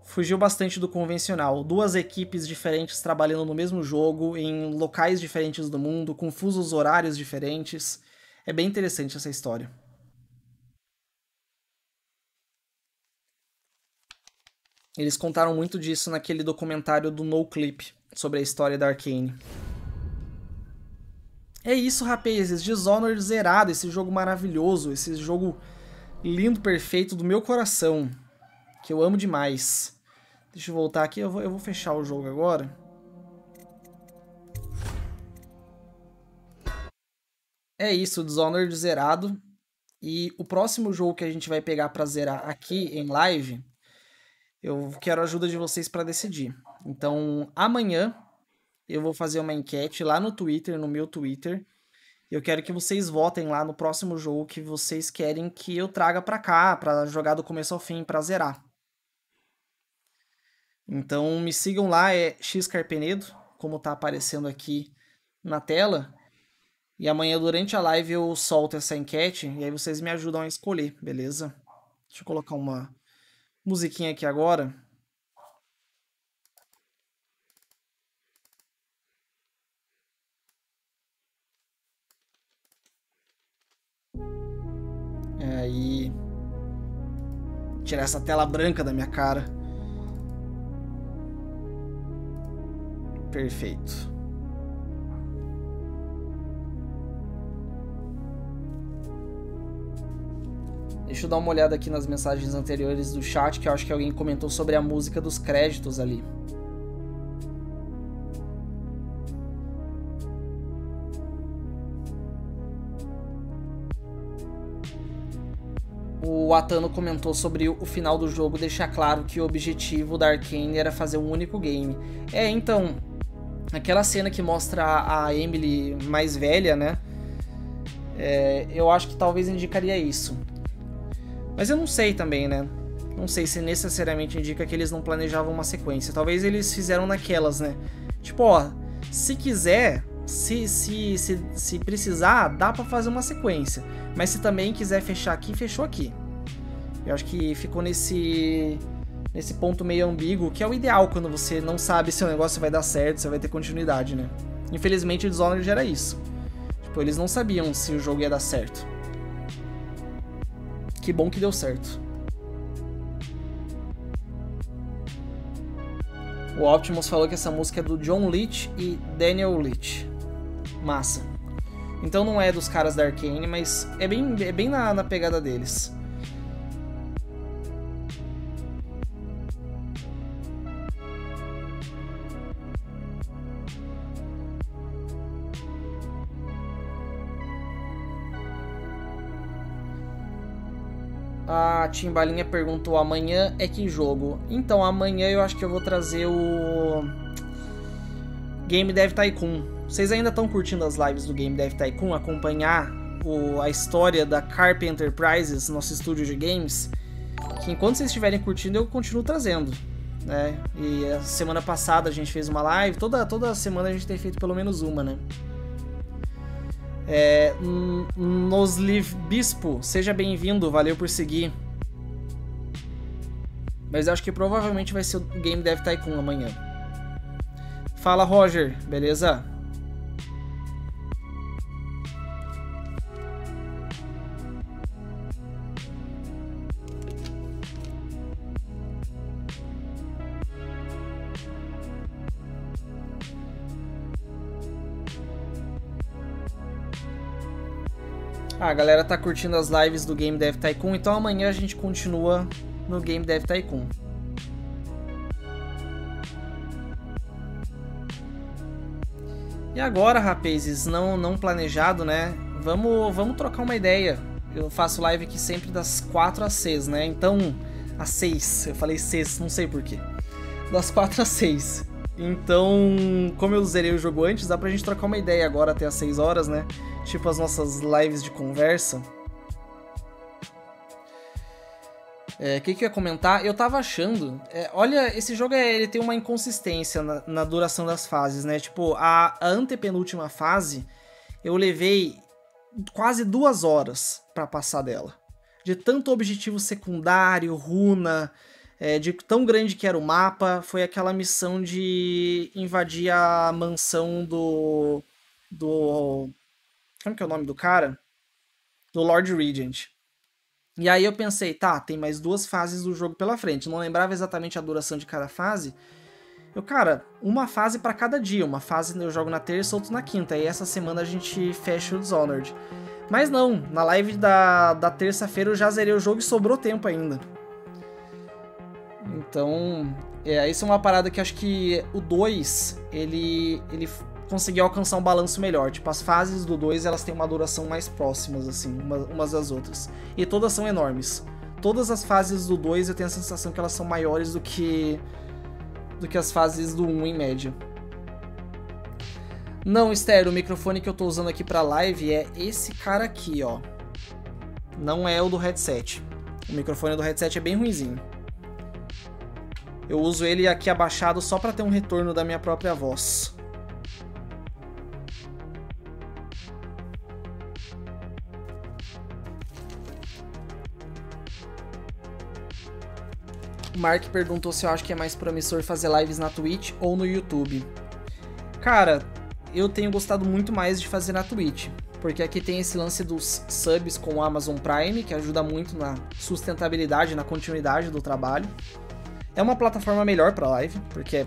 Speaker 1: fugiu bastante do convencional. Duas equipes diferentes trabalhando no mesmo jogo, em locais diferentes do mundo, com fusos horários diferentes. É bem interessante essa história. Eles contaram muito disso naquele documentário do No Clip sobre a história da Arkane. É isso, rapazes. Dishonored zerado, esse jogo maravilhoso, esse jogo lindo, perfeito do meu coração, que eu amo demais. Deixa eu voltar aqui, eu vou, eu vou fechar o jogo agora. É isso, Dishonored zerado. E o próximo jogo que a gente vai pegar para zerar aqui em live, eu quero a ajuda de vocês para decidir. Então, amanhã eu vou fazer uma enquete lá no Twitter, no meu Twitter. Eu quero que vocês votem lá no próximo jogo que vocês querem que eu traga para cá, para jogar do começo ao fim, para zerar. Então me sigam lá, é xcarpenedo, como tá aparecendo aqui na tela. E amanhã durante a live eu solto essa enquete e aí vocês me ajudam a escolher, beleza? Deixa eu colocar uma musiquinha aqui agora. Aí tirar essa tela branca da minha cara. Perfeito. Deixa eu dar uma olhada aqui nas mensagens anteriores do chat, que eu acho que alguém comentou sobre a música dos créditos ali. O Atano comentou sobre o final do jogo deixar claro que o objetivo da Arkane era fazer um único game. É, então, Aquela cena que mostra a Emily mais velha, né? É, eu acho que talvez indicaria isso. Mas eu não sei também, né? Não sei se necessariamente indica que eles não planejavam uma sequência. Talvez eles fizeram naquelas, né? Tipo, ó, se quiser, se, se, se, se precisar, dá para fazer uma sequência. Mas se também quiser fechar aqui, fechou aqui. Eu acho que ficou nesse nesse ponto meio ambíguo, que é o ideal quando você não sabe se o negócio vai dar certo, se vai ter continuidade, né? Infelizmente o Dishonored era isso. Tipo, eles não sabiam se o jogo ia dar certo. Que bom que deu certo. O Optimus falou que essa música é do John Leach e Daniel Leach. Massa. Então não é dos caras da Arkane, mas é bem, é bem na, na pegada deles. A Timbalinha perguntou: amanhã é que jogo? Então, amanhã eu acho que eu vou trazer o. Game Dev Tycoon. Vocês ainda estão curtindo as lives do Game Dev Tycoon? Acompanhar o... a história da Carp Enterprises, nosso estúdio de games? Que enquanto vocês estiverem curtindo, eu continuo trazendo. né? E a semana passada a gente fez uma live, toda, toda semana a gente tem feito pelo menos uma, né? É, Nosliv Bispo, seja bem-vindo, valeu por seguir. Mas acho que provavelmente vai ser o Game Dev Tycoon amanhã. Fala, Roger, beleza? A galera tá curtindo as lives do Game Dev Tycoon, então amanhã a gente continua no Game Dev Tycoon. E agora, rapazes, não, não planejado, né? Vamos, vamos trocar uma ideia. Eu faço live aqui sempre das 4 às 6, né? Então, às 6. Eu falei 6, não sei porquê. Das 4 às 6. Então, como eu zerei o jogo antes, dá pra gente trocar uma ideia agora até às 6 horas, né? tipo as nossas lives de conversa. O é, que, que eu ia comentar? Eu tava achando. É, olha, esse jogo é, ele tem uma inconsistência na, na duração das fases, né? Tipo, a, a, antepenúltima fase eu levei quase duas horas para passar dela. De tanto objetivo secundário, runa, é, de tão grande que era o mapa, foi aquela missão de invadir a mansão do. do como que é o nome do cara? Do Lord Regent. E aí eu pensei, tá, tem mais duas fases do jogo pela frente. Não lembrava exatamente a duração de cada fase. Eu, cara, uma fase para cada dia. Uma fase eu jogo na terça, outra na quinta. E essa semana a gente fecha o Dishonored. Mas não, na live da, da terça-feira eu já zerei o jogo e sobrou tempo ainda. Então, é, isso é uma parada que acho que o 2, ele, ele conseguir alcançar um balanço melhor. Tipo, as fases do 2 elas têm uma duração mais próximas, assim, umas das outras. E todas são enormes. Todas as fases do 2 eu tenho a sensação que elas são maiores do que. do que as fases do 1 um, em média. Não, Esther, o microfone que eu tô usando aqui pra live é esse cara aqui, ó. Não é o do headset. O microfone do headset é bem ruinzinho. Eu uso ele aqui abaixado só para ter um retorno da minha própria voz. Mark perguntou se eu acho que é mais promissor fazer lives na Twitch ou no YouTube. Cara, eu tenho gostado muito mais de fazer na Twitch, porque aqui tem esse lance dos subs com o Amazon Prime, que ajuda muito na sustentabilidade, na continuidade do trabalho. É uma plataforma melhor para live, porque é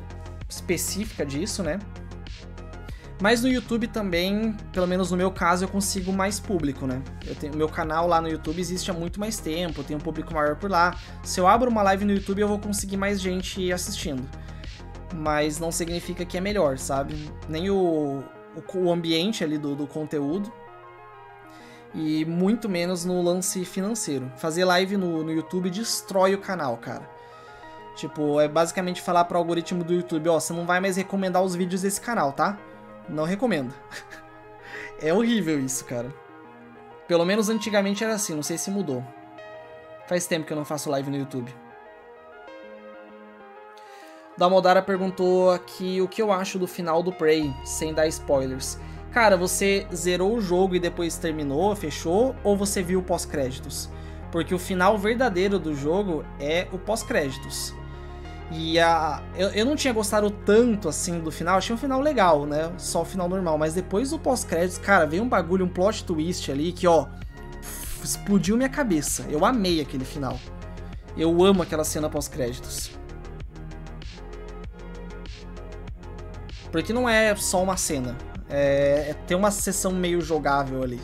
Speaker 1: específica disso, né? Mas no YouTube também, pelo menos no meu caso, eu consigo mais público, né? Eu tenho, meu canal lá no YouTube existe há muito mais tempo, eu tenho um público maior por lá. Se eu abro uma live no YouTube, eu vou conseguir mais gente assistindo. Mas não significa que é melhor, sabe? Nem o, o, o ambiente ali do, do conteúdo. E muito menos no lance financeiro. Fazer live no, no YouTube destrói o canal, cara. Tipo, é basicamente falar pro algoritmo do YouTube, ó, você não vai mais recomendar os vídeos desse canal, tá? Não recomendo. [laughs] é horrível isso, cara. Pelo menos antigamente era assim, não sei se mudou. Faz tempo que eu não faço live no YouTube. Damodara perguntou aqui o que eu acho do final do Prey, sem dar spoilers. Cara, você zerou o jogo e depois terminou, fechou, ou você viu pós-créditos? Porque o final verdadeiro do jogo é o pós-créditos. E a, eu, eu não tinha gostado tanto assim do final, achei um final legal, né? Só o final normal, mas depois do pós-créditos, cara, veio um bagulho, um plot twist ali que, ó, explodiu minha cabeça. Eu amei aquele final. Eu amo aquela cena pós-créditos. Porque não é só uma cena, é, é ter uma sessão meio jogável ali.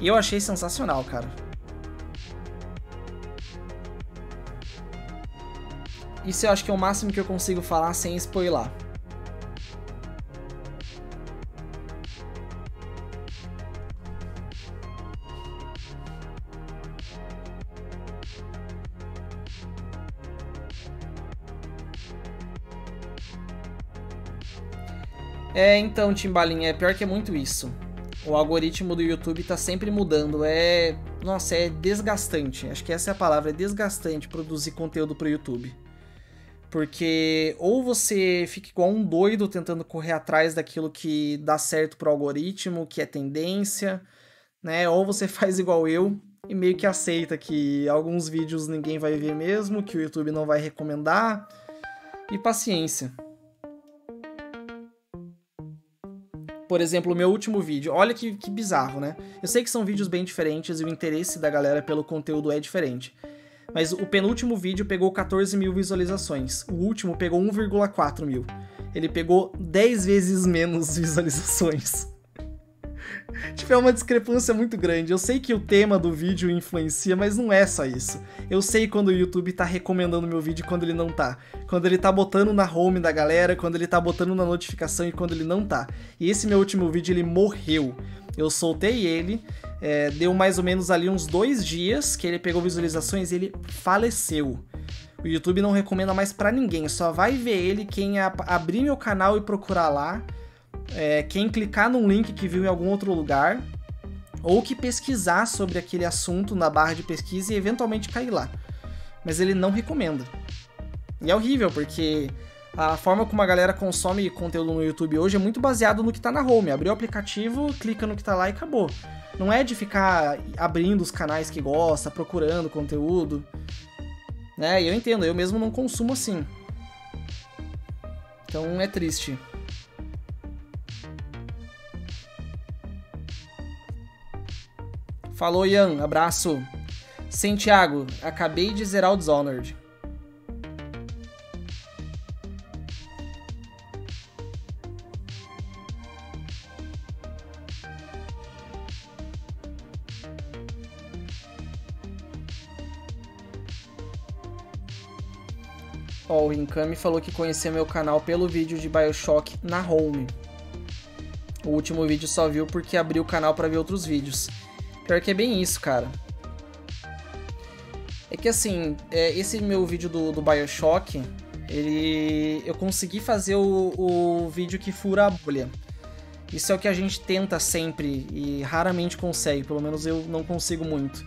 Speaker 1: E eu achei sensacional, cara. Isso eu acho que é o máximo que eu consigo falar sem spoiler. É, então, Timbalinha, é pior que é muito isso. O algoritmo do YouTube tá sempre mudando. É. Nossa, é desgastante. Acho que essa é a palavra, é desgastante produzir conteúdo pro YouTube. Porque ou você fica igual um doido tentando correr atrás daquilo que dá certo pro algoritmo, que é tendência, né? Ou você [laughs] faz igual eu e meio que aceita que alguns vídeos ninguém vai ver mesmo, que o YouTube não vai recomendar. E paciência. Por exemplo, o meu último vídeo. Olha que, que bizarro, né? Eu sei que são vídeos bem diferentes e o interesse da galera pelo conteúdo é diferente. Mas o penúltimo vídeo pegou 14 mil visualizações. O último pegou 1,4 mil. Ele pegou 10 vezes menos [laughs] visualizações. [laughs] tipo, é uma discrepância muito grande. Eu sei que o tema do vídeo influencia, mas não é só isso. Eu sei quando o YouTube tá recomendando meu vídeo e quando ele não tá. Quando ele tá botando na home da galera, quando ele tá botando na notificação e quando ele não tá. E esse meu último vídeo, ele morreu. Eu soltei ele, é, deu mais ou menos ali uns dois dias que ele pegou visualizações e ele faleceu. O YouTube não recomenda mais para ninguém, só vai ver ele quem abrir meu canal e procurar lá, é, quem clicar num link que viu em algum outro lugar, ou que pesquisar sobre aquele assunto na barra de pesquisa e eventualmente cair lá. Mas ele não recomenda. E é horrível, porque a forma como a galera consome conteúdo no YouTube hoje é muito baseado no que tá na home. Abriu o aplicativo, clica no que tá lá e acabou. Não é de ficar abrindo os canais que gosta, procurando conteúdo. Né? E eu entendo, eu mesmo não consumo assim. Então é triste. Falou, Ian. Abraço. Santiago, acabei de zerar o Dishonored. Ó, o Rinkami falou que conheceu meu canal pelo vídeo de Bioshock na home. O último vídeo só viu porque abriu o canal para ver outros vídeos. Pior que é bem isso, cara. É que assim, é, esse meu vídeo do, do Bioshock, ele. Eu consegui fazer o, o vídeo que fura a bolha. Isso é o que a gente tenta sempre e raramente consegue, pelo menos eu não consigo muito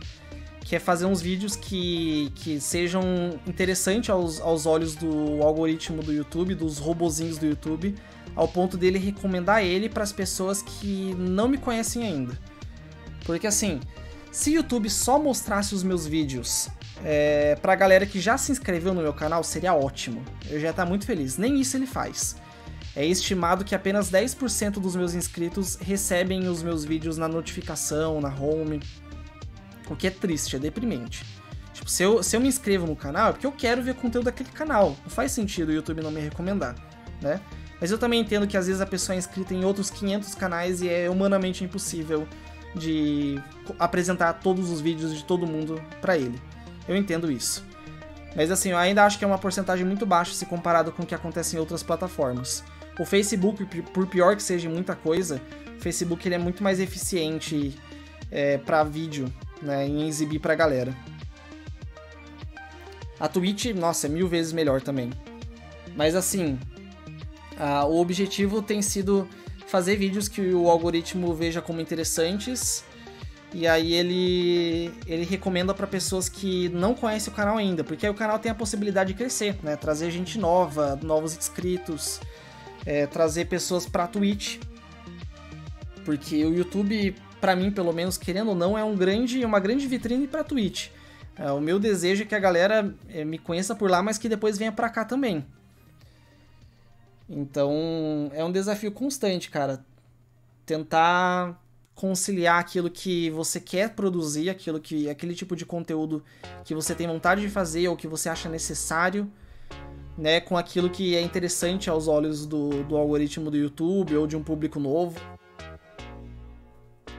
Speaker 1: que é fazer uns vídeos que, que sejam interessantes aos, aos olhos do algoritmo do YouTube, dos robozinhos do YouTube, ao ponto dele recomendar ele para as pessoas que não me conhecem ainda. Porque assim, se o YouTube só mostrasse os meus vídeos é, pra galera que já se inscreveu no meu canal, seria ótimo. Eu já ia estar muito feliz. Nem isso ele faz. É estimado que apenas 10% dos meus inscritos recebem os meus vídeos na notificação, na home. O que é triste, é deprimente. Tipo, se eu, se eu me inscrevo no canal, é porque eu quero ver conteúdo daquele canal. Não faz sentido o YouTube não me recomendar, né? Mas eu também entendo que às vezes a pessoa é inscrita em outros 500 canais e é humanamente impossível de apresentar todos os vídeos de todo mundo para ele. Eu entendo isso. Mas assim, eu ainda acho que é uma porcentagem muito baixa se comparado com o que acontece em outras plataformas. O Facebook, por pior que seja muita coisa, o Facebook ele é muito mais eficiente é, para vídeo né, em exibir pra galera. A Twitch, nossa, é mil vezes melhor também. Mas assim, a, o objetivo tem sido fazer vídeos que o algoritmo veja como interessantes e aí ele ele recomenda para pessoas que não conhecem o canal ainda, porque aí o canal tem a possibilidade de crescer, né? Trazer gente nova, novos inscritos, é, trazer pessoas para Twitch, porque o YouTube para mim, pelo menos, querendo ou não, é um grande, uma grande vitrine para Twitch. É, o meu desejo é que a galera é, me conheça por lá, mas que depois venha para cá também. Então, é um desafio constante, cara. Tentar conciliar aquilo que você quer produzir, aquilo que aquele tipo de conteúdo que você tem vontade de fazer ou que você acha necessário, né, com aquilo que é interessante aos olhos do, do algoritmo do YouTube ou de um público novo.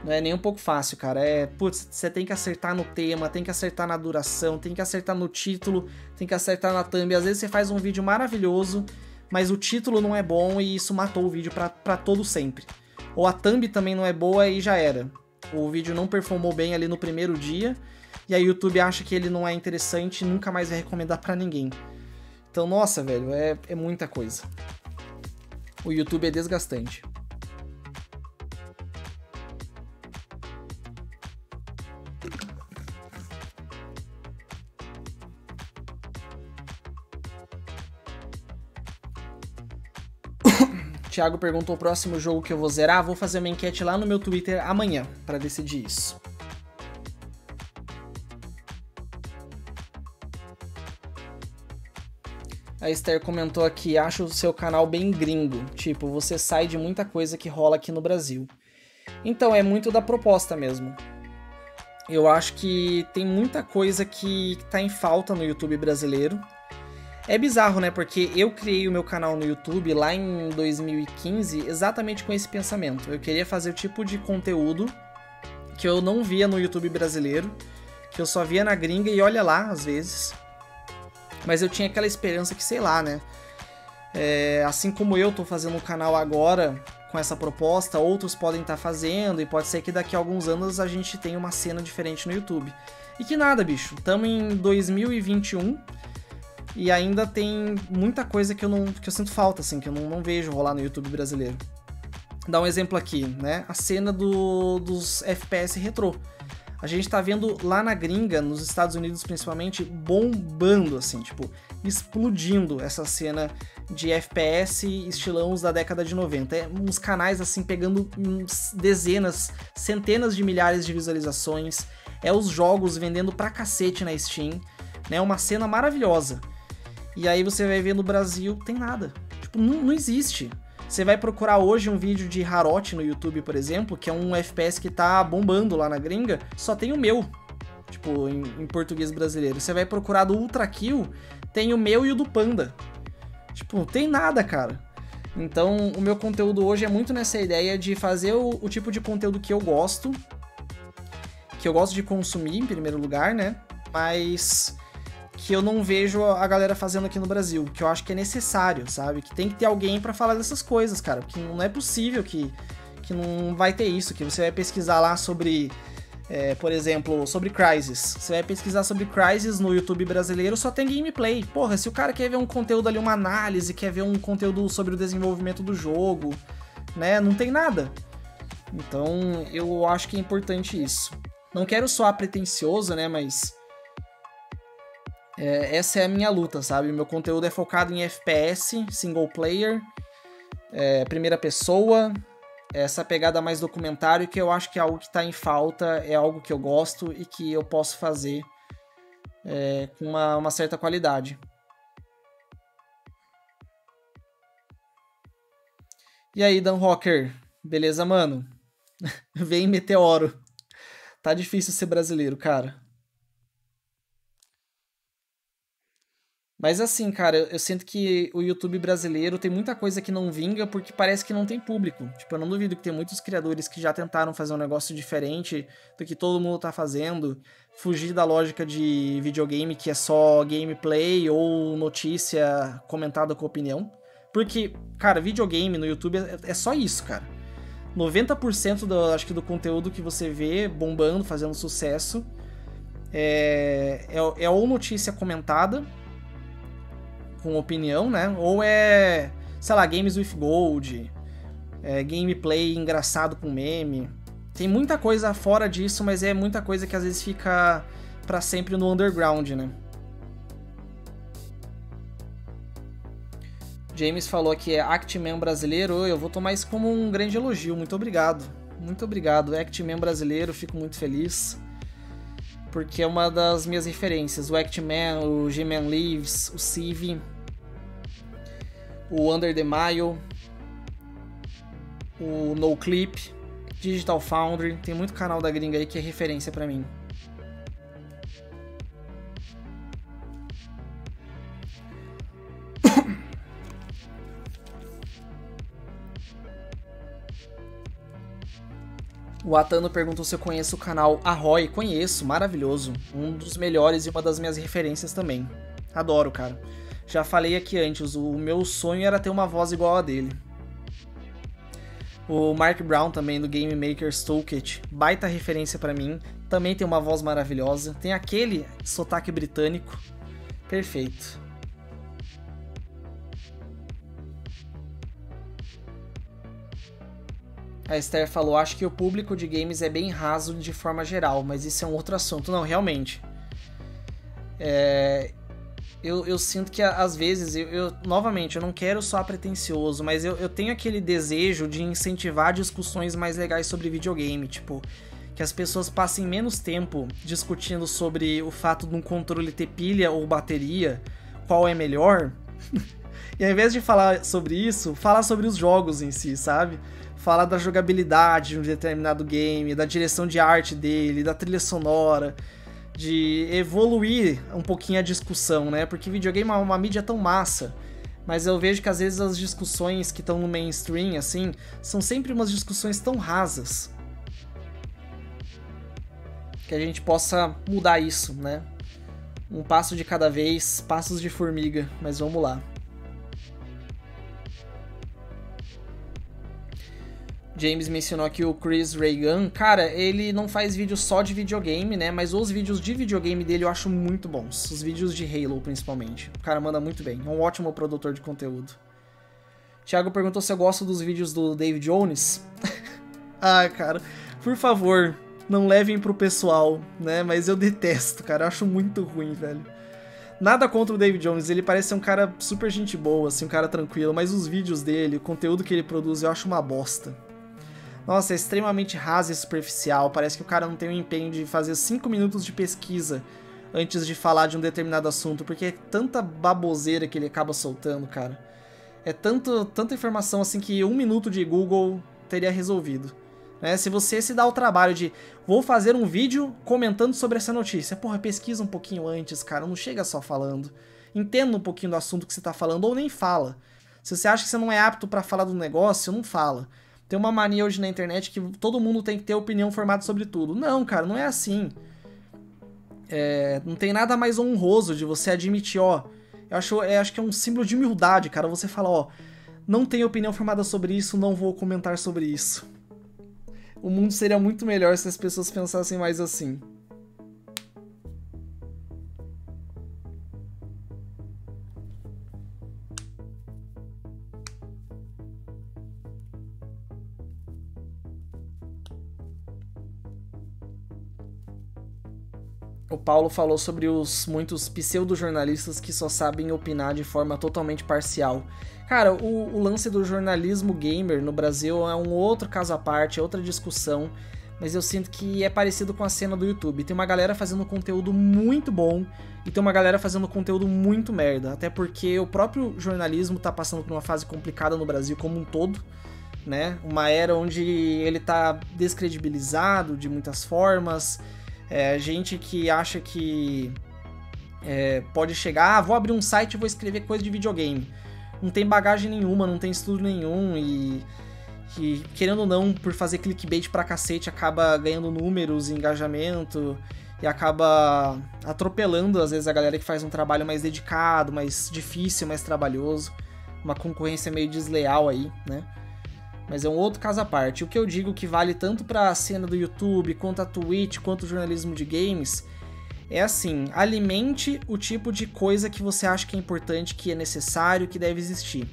Speaker 1: Não é nem um pouco fácil, cara. É, putz, você tem que acertar no tema, tem que acertar na duração, tem que acertar no título, tem que acertar na thumb. Às vezes você faz um vídeo maravilhoso, mas o título não é bom e isso matou o vídeo para todo sempre. Ou a thumb também não é boa e já era. O vídeo não performou bem ali no primeiro dia, e aí o YouTube acha que ele não é interessante e nunca mais vai recomendar para ninguém. Então, nossa, velho, é, é muita coisa. O YouTube é desgastante. Thiago perguntou o próximo jogo que eu vou zerar. Vou fazer uma enquete lá no meu Twitter amanhã para decidir isso. A Esther comentou aqui: acho o seu canal bem gringo. Tipo, você sai de muita coisa que rola aqui no Brasil. Então, é muito da proposta mesmo. Eu acho que tem muita coisa que tá em falta no YouTube brasileiro. É bizarro, né? Porque eu criei o meu canal no YouTube lá em 2015 exatamente com esse pensamento. Eu queria fazer o tipo de conteúdo que eu não via no YouTube brasileiro, que eu só via na gringa e olha lá, às vezes. Mas eu tinha aquela esperança que, sei lá, né? É, assim como eu tô fazendo um canal agora com essa proposta, outros podem estar tá fazendo, e pode ser que daqui a alguns anos a gente tenha uma cena diferente no YouTube. E que nada, bicho. Estamos em 2021 e ainda tem muita coisa que eu não que eu sinto falta, assim, que eu não, não vejo rolar no YouTube brasileiro. Dá um exemplo aqui, né? A cena do, dos FPS retrô. A gente tá vendo lá na gringa, nos Estados Unidos principalmente, bombando, assim, tipo, explodindo essa cena de FPS estilão da década de 90. É uns canais, assim, pegando dezenas, centenas de milhares de visualizações. É os jogos vendendo pra cacete na Steam, né? Uma cena maravilhosa. E aí você vai ver no Brasil, tem nada. Tipo, não, não existe. Você vai procurar hoje um vídeo de Harot no YouTube, por exemplo, que é um FPS que tá bombando lá na gringa, só tem o meu. Tipo, em, em português brasileiro. Você vai procurar do Ultra Kill, tem o meu e o do Panda. Tipo, tem nada, cara. Então, o meu conteúdo hoje é muito nessa ideia de fazer o, o tipo de conteúdo que eu gosto, que eu gosto de consumir em primeiro lugar, né? Mas que eu não vejo a galera fazendo aqui no Brasil, que eu acho que é necessário, sabe? Que tem que ter alguém para falar dessas coisas, cara, porque não é possível que, que não vai ter isso, que você vai pesquisar lá sobre, é, por exemplo, sobre Crysis. Você vai pesquisar sobre Crysis no YouTube brasileiro, só tem gameplay. Porra, se o cara quer ver um conteúdo ali, uma análise, quer ver um conteúdo sobre o desenvolvimento do jogo, né? Não tem nada. Então, eu acho que é importante isso. Não quero soar pretencioso, né, mas é, essa é a minha luta, sabe? Meu conteúdo é focado em FPS, single player, é, primeira pessoa, essa pegada mais documentário, que eu acho que é algo que está em falta, é algo que eu gosto e que eu posso fazer é, com uma, uma certa qualidade. E aí, Dan Rocker? Beleza, mano? [laughs] Vem meteoro. Tá difícil ser brasileiro, cara. Mas assim, cara, eu, sinto que o YouTube brasileiro tem muita coisa que não vinga porque parece que não tem público. Tipo, eu não duvido que tem muitos criadores que já tentaram fazer um negócio diferente do que todo mundo tá fazendo, fugir da lógica de videogame que é só gameplay ou notícia comentada com opinião. Porque, cara, videogame no YouTube é, é só isso, cara. 90% do, acho que do conteúdo que você vê bombando, fazendo sucesso, é, é, é ou notícia comentada com opinião, né? Ou é, sei lá, Games with Gold, é, gameplay engraçado com meme. Tem muita coisa fora disso, mas é muita coisa que às vezes fica para sempre no underground, né? James falou que é Actman brasileiro. Eu vou tomar isso como um grande elogio. Muito obrigado. Muito obrigado. Actman brasileiro, fico muito feliz. Porque é uma das minhas referências. O Actman, o G-Man Leaves, o Civ o Under the Mile, o No Clip, Digital Foundry, tem muito canal da gringa aí que é referência para mim. O Atano perguntou se eu conheço o canal Arroy. Conheço, maravilhoso. Um dos melhores e uma das minhas referências também. Adoro, cara. Já falei aqui antes, o meu sonho era ter uma voz igual a dele. O Mark Brown também do Game Maker's Toolkit, baita referência para mim, também tem uma voz maravilhosa. Tem aquele sotaque britânico, perfeito. A Esther falou: Acho que o público de games é bem raso de forma geral, mas isso é um outro assunto. Não, realmente. É, eu, eu sinto que às vezes, eu, eu, novamente, eu não quero soar pretencioso, mas eu, eu tenho aquele desejo de incentivar discussões mais legais sobre videogame, tipo, que as pessoas passem menos tempo discutindo sobre o fato de um controle ter pilha ou bateria, qual é melhor. [laughs] e ao invés de falar sobre isso, falar sobre os jogos em si, sabe? Falar da jogabilidade de um determinado game, da direção de arte dele, da trilha sonora, de evoluir um pouquinho a discussão, né? Porque videogame é uma mídia tão massa. Mas eu vejo que às vezes as discussões que estão no mainstream, assim, são sempre umas discussões tão rasas que a gente possa mudar isso, né? Um passo de cada vez, passos de formiga, mas vamos lá. James mencionou aqui o Chris Reagan. Cara, ele não faz vídeo só de videogame, né? Mas os vídeos de videogame dele eu acho muito bons. Os vídeos de Halo, principalmente. O cara manda muito bem. É um ótimo produtor de conteúdo. Thiago perguntou se eu gosto dos vídeos do Dave Jones. [laughs] ah, cara, por favor, não levem pro pessoal, né? Mas eu detesto, cara. Eu acho muito ruim, velho. Nada contra o David Jones, ele parece ser um cara super gente boa, assim, um cara tranquilo, mas os vídeos dele, o conteúdo que ele produz, eu acho uma bosta. Nossa, é extremamente raso e superficial, parece que o cara não tem o empenho de fazer 5 minutos de pesquisa antes de falar de um determinado assunto, porque é tanta baboseira que ele acaba soltando, cara. É tanto, tanta informação assim que um minuto de Google teria resolvido. Né? Se você se dá o trabalho de vou fazer um vídeo comentando sobre essa notícia, porra, pesquisa um pouquinho antes, cara, não chega só falando. Entenda um pouquinho do assunto que você está falando ou nem fala. Se você acha que você não é apto para falar do negócio, não fala. Tem uma mania hoje na internet que todo mundo tem que ter opinião formada sobre tudo. Não, cara, não é assim. É, não tem nada mais honroso de você admitir, ó. Eu acho, eu acho que é um símbolo de humildade, cara. Você fala, ó, não tenho opinião formada sobre isso, não vou comentar sobre isso o mundo seria muito melhor se as pessoas pensassem mais assim. Paulo falou sobre os muitos pseudo-jornalistas que só sabem opinar de forma totalmente parcial. Cara, o, o, lance do jornalismo gamer no Brasil é um outro caso à parte, é outra discussão, mas eu sinto que é parecido com a cena do YouTube. Tem uma galera fazendo conteúdo muito bom e tem uma galera fazendo conteúdo muito merda, até porque o próprio jornalismo tá passando por uma fase complicada no Brasil como um todo, né? Uma era onde ele tá descredibilizado de muitas formas, é, gente que acha que é, pode chegar, ah, vou abrir um site e vou escrever coisa de videogame não tem bagagem nenhuma, não tem estudo nenhum e, e querendo ou não, por fazer clickbait pra cacete, acaba ganhando números, engajamento e acaba atropelando às vezes a galera que faz um trabalho mais dedicado, mais difícil, mais trabalhoso, uma concorrência meio desleal aí, né? Mas é um outro caso à parte. O que eu digo que vale tanto para a cena do YouTube, quanto a Twitch, quanto o jornalismo de games, é assim: alimente o tipo de coisa que você acha que é importante, que é necessário, que deve existir.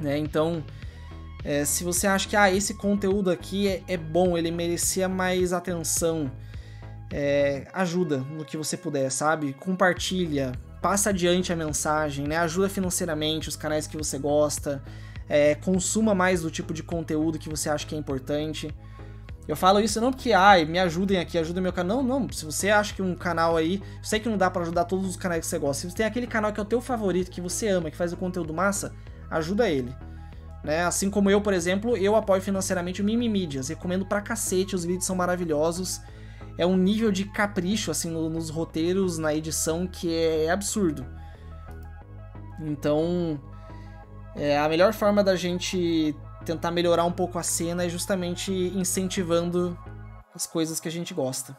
Speaker 1: Né? Então, é, se você acha que ah, esse conteúdo aqui é, é bom, ele merecia mais atenção, é, ajuda no que você puder, sabe? Compartilha, passa adiante a mensagem, né? ajuda financeiramente os canais que você gosta, é, consuma mais do tipo de conteúdo que você acha que é importante. Eu falo isso não porque, ai, me ajudem aqui, ajudem meu canal. Não, não. Se você acha que um canal aí. Eu sei que não dá para ajudar todos os canais que você gosta. Se você tem aquele canal que é o teu favorito, que você ama, que faz o conteúdo massa, ajuda ele. Né? Assim como eu, por exemplo, eu apoio financeiramente o Mimi Mídias. Recomendo pra cacete, os vídeos são maravilhosos. É um nível de capricho, assim, no, nos roteiros, na edição, que é absurdo. Então. É, a melhor forma da gente tentar melhorar um pouco a cena é justamente incentivando as coisas que a gente gosta.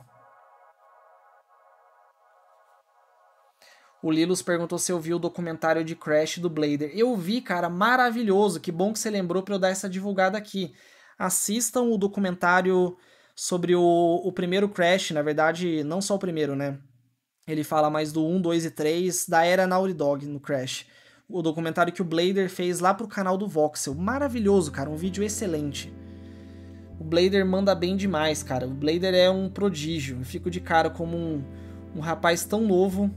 Speaker 1: O Lilos perguntou se eu vi o documentário de Crash do Blader. Eu vi, cara, maravilhoso. Que bom que você lembrou para eu dar essa divulgada aqui. Assistam o documentário sobre o, o primeiro Crash, na verdade, não só o primeiro, né? Ele fala mais do 1, 2 e 3 da era Naughty Dog no Crash o documentário que o Blader fez lá pro canal do Voxel. Maravilhoso, cara, um vídeo excelente. O Blader manda bem demais, cara. O Blader é um prodígio. Eu fico de cara como um, um rapaz tão novo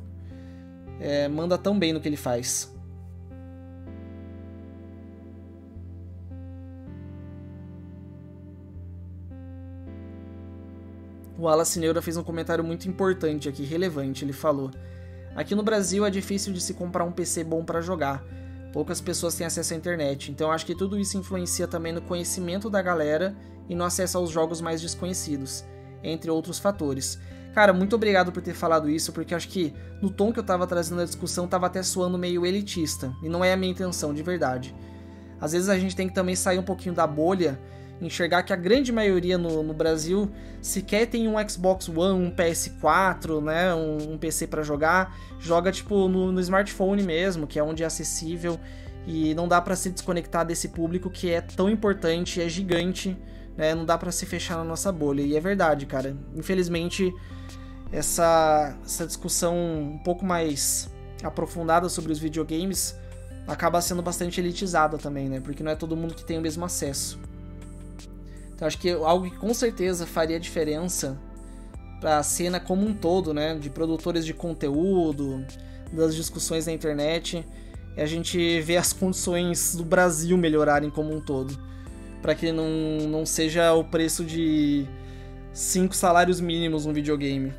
Speaker 1: é, manda tão bem no que ele faz. O Wallace fez um comentário muito importante aqui, relevante. Ele falou: Aqui no Brasil é difícil de se comprar um PC bom para jogar. Poucas pessoas têm acesso à internet, então acho que tudo isso influencia também no conhecimento da galera e no acesso aos jogos mais desconhecidos, entre outros fatores. Cara, muito obrigado por ter falado isso, porque acho que no tom que eu tava trazendo a discussão tava até soando meio elitista, e não é a minha intenção, de verdade. Às vezes a gente tem que também sair um pouquinho da bolha enxergar que a grande maioria no, no Brasil sequer tem um Xbox One, um PS4, né, um, um PC para jogar, joga tipo no, no, smartphone mesmo, que é onde é acessível e não dá para se desconectar desse público que é tão importante, é gigante, né, não dá para se fechar na nossa bolha e é verdade, cara. Infelizmente essa essa discussão um pouco mais aprofundada sobre os videogames acaba sendo bastante elitizada também, né? Porque não é todo mundo que tem o mesmo acesso. Então acho que algo que com certeza faria diferença para a cena como um todo, né, de produtores de conteúdo, das discussões na internet, é a gente ver as condições do Brasil melhorarem como um todo, para que não, não seja o preço de cinco salários mínimos no videogame.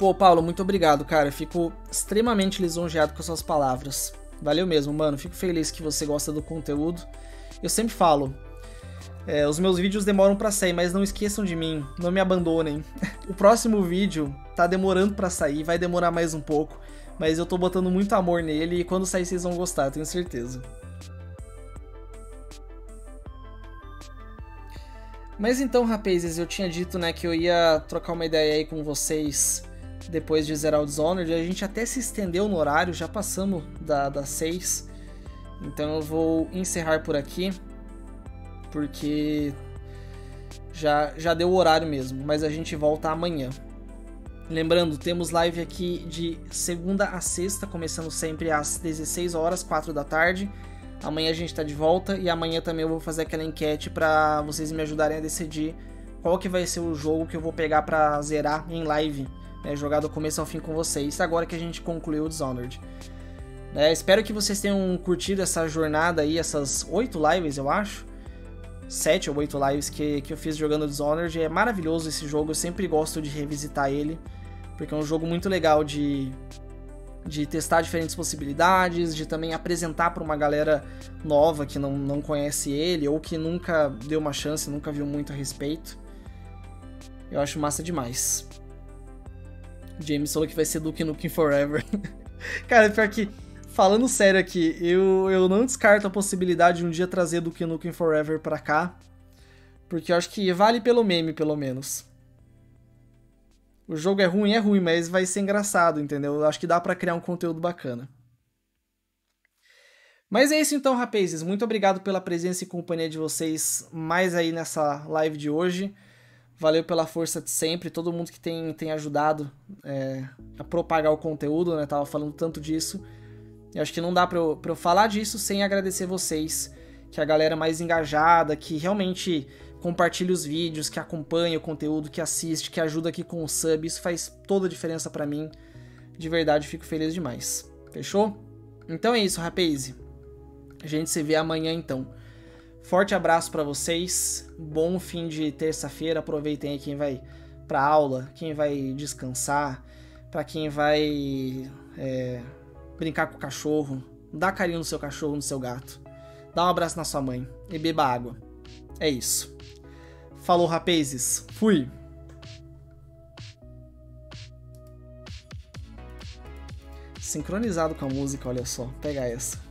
Speaker 1: Pô, Paulo, muito obrigado, cara. Fico extremamente lisonjeado com as suas palavras. Valeu mesmo, mano. Fico feliz que você gosta do conteúdo. Eu sempre falo, é, os meus vídeos demoram para sair, mas não esqueçam de mim, não me abandonem. [laughs] o próximo vídeo tá demorando para sair, vai demorar mais um pouco, mas eu tô botando muito amor nele e quando sair vocês vão gostar, tenho certeza. Mas então, rapazes, eu tinha dito, né, que eu ia trocar uma ideia aí com vocês depois de zerar o Dishonored. A gente até se estendeu no horário, já passamos da, das 6. Então eu vou encerrar por aqui, porque já, já deu o horário mesmo, mas a gente volta amanhã. Lembrando, temos live aqui de segunda a sexta, começando sempre às 16 horas, 4 da tarde. Amanhã a gente está de volta e amanhã também eu vou fazer aquela enquete para vocês me ajudarem a decidir qual que vai ser o jogo que eu vou pegar para zerar em live né, jogar do começo ao fim com vocês, agora que a gente concluiu o Dishonored. É, espero que vocês tenham curtido essa jornada aí, essas oito lives, eu acho. Sete ou oito lives que, que eu fiz jogando Dishonored. É maravilhoso esse jogo, eu sempre gosto de revisitar ele, porque é um jogo muito legal de, de testar diferentes possibilidades, de também apresentar para uma galera nova que não, não conhece ele ou que nunca deu uma chance, nunca viu muito a respeito. Eu acho massa demais. James falou que vai ser Duke Nukem Forever. [laughs] Cara, pior que, falando sério aqui, eu, eu não descarto a possibilidade de um dia trazer Duke Nukem Forever pra cá. Porque eu acho que vale pelo meme, pelo menos. O jogo é ruim, é ruim, mas vai ser engraçado, entendeu? Eu acho que dá para criar um conteúdo bacana. Mas é isso então, rapazes. Muito obrigado pela presença e companhia de vocês mais aí nessa live de hoje. Valeu pela força de sempre, todo mundo que tem, tem ajudado é, a propagar o conteúdo, né? Tava falando tanto disso. Eu acho que não dá pra eu, pra eu falar disso sem agradecer vocês, que é a galera mais engajada, que realmente compartilha os vídeos, que acompanha o conteúdo, que assiste, que ajuda aqui com o sub. Isso faz toda a diferença para mim. De verdade, fico feliz demais. Fechou? Então é isso, rapaz. A gente se vê amanhã então. Forte abraço para vocês. Bom fim de terça-feira. Aproveitem aí quem vai para aula, quem vai descansar, para quem vai é, brincar com o cachorro. Dá carinho no seu cachorro, no seu gato. Dá um abraço na sua mãe e beba água. É isso. Falou, rapazes. Fui. Sincronizado com a música, olha só. Pega essa.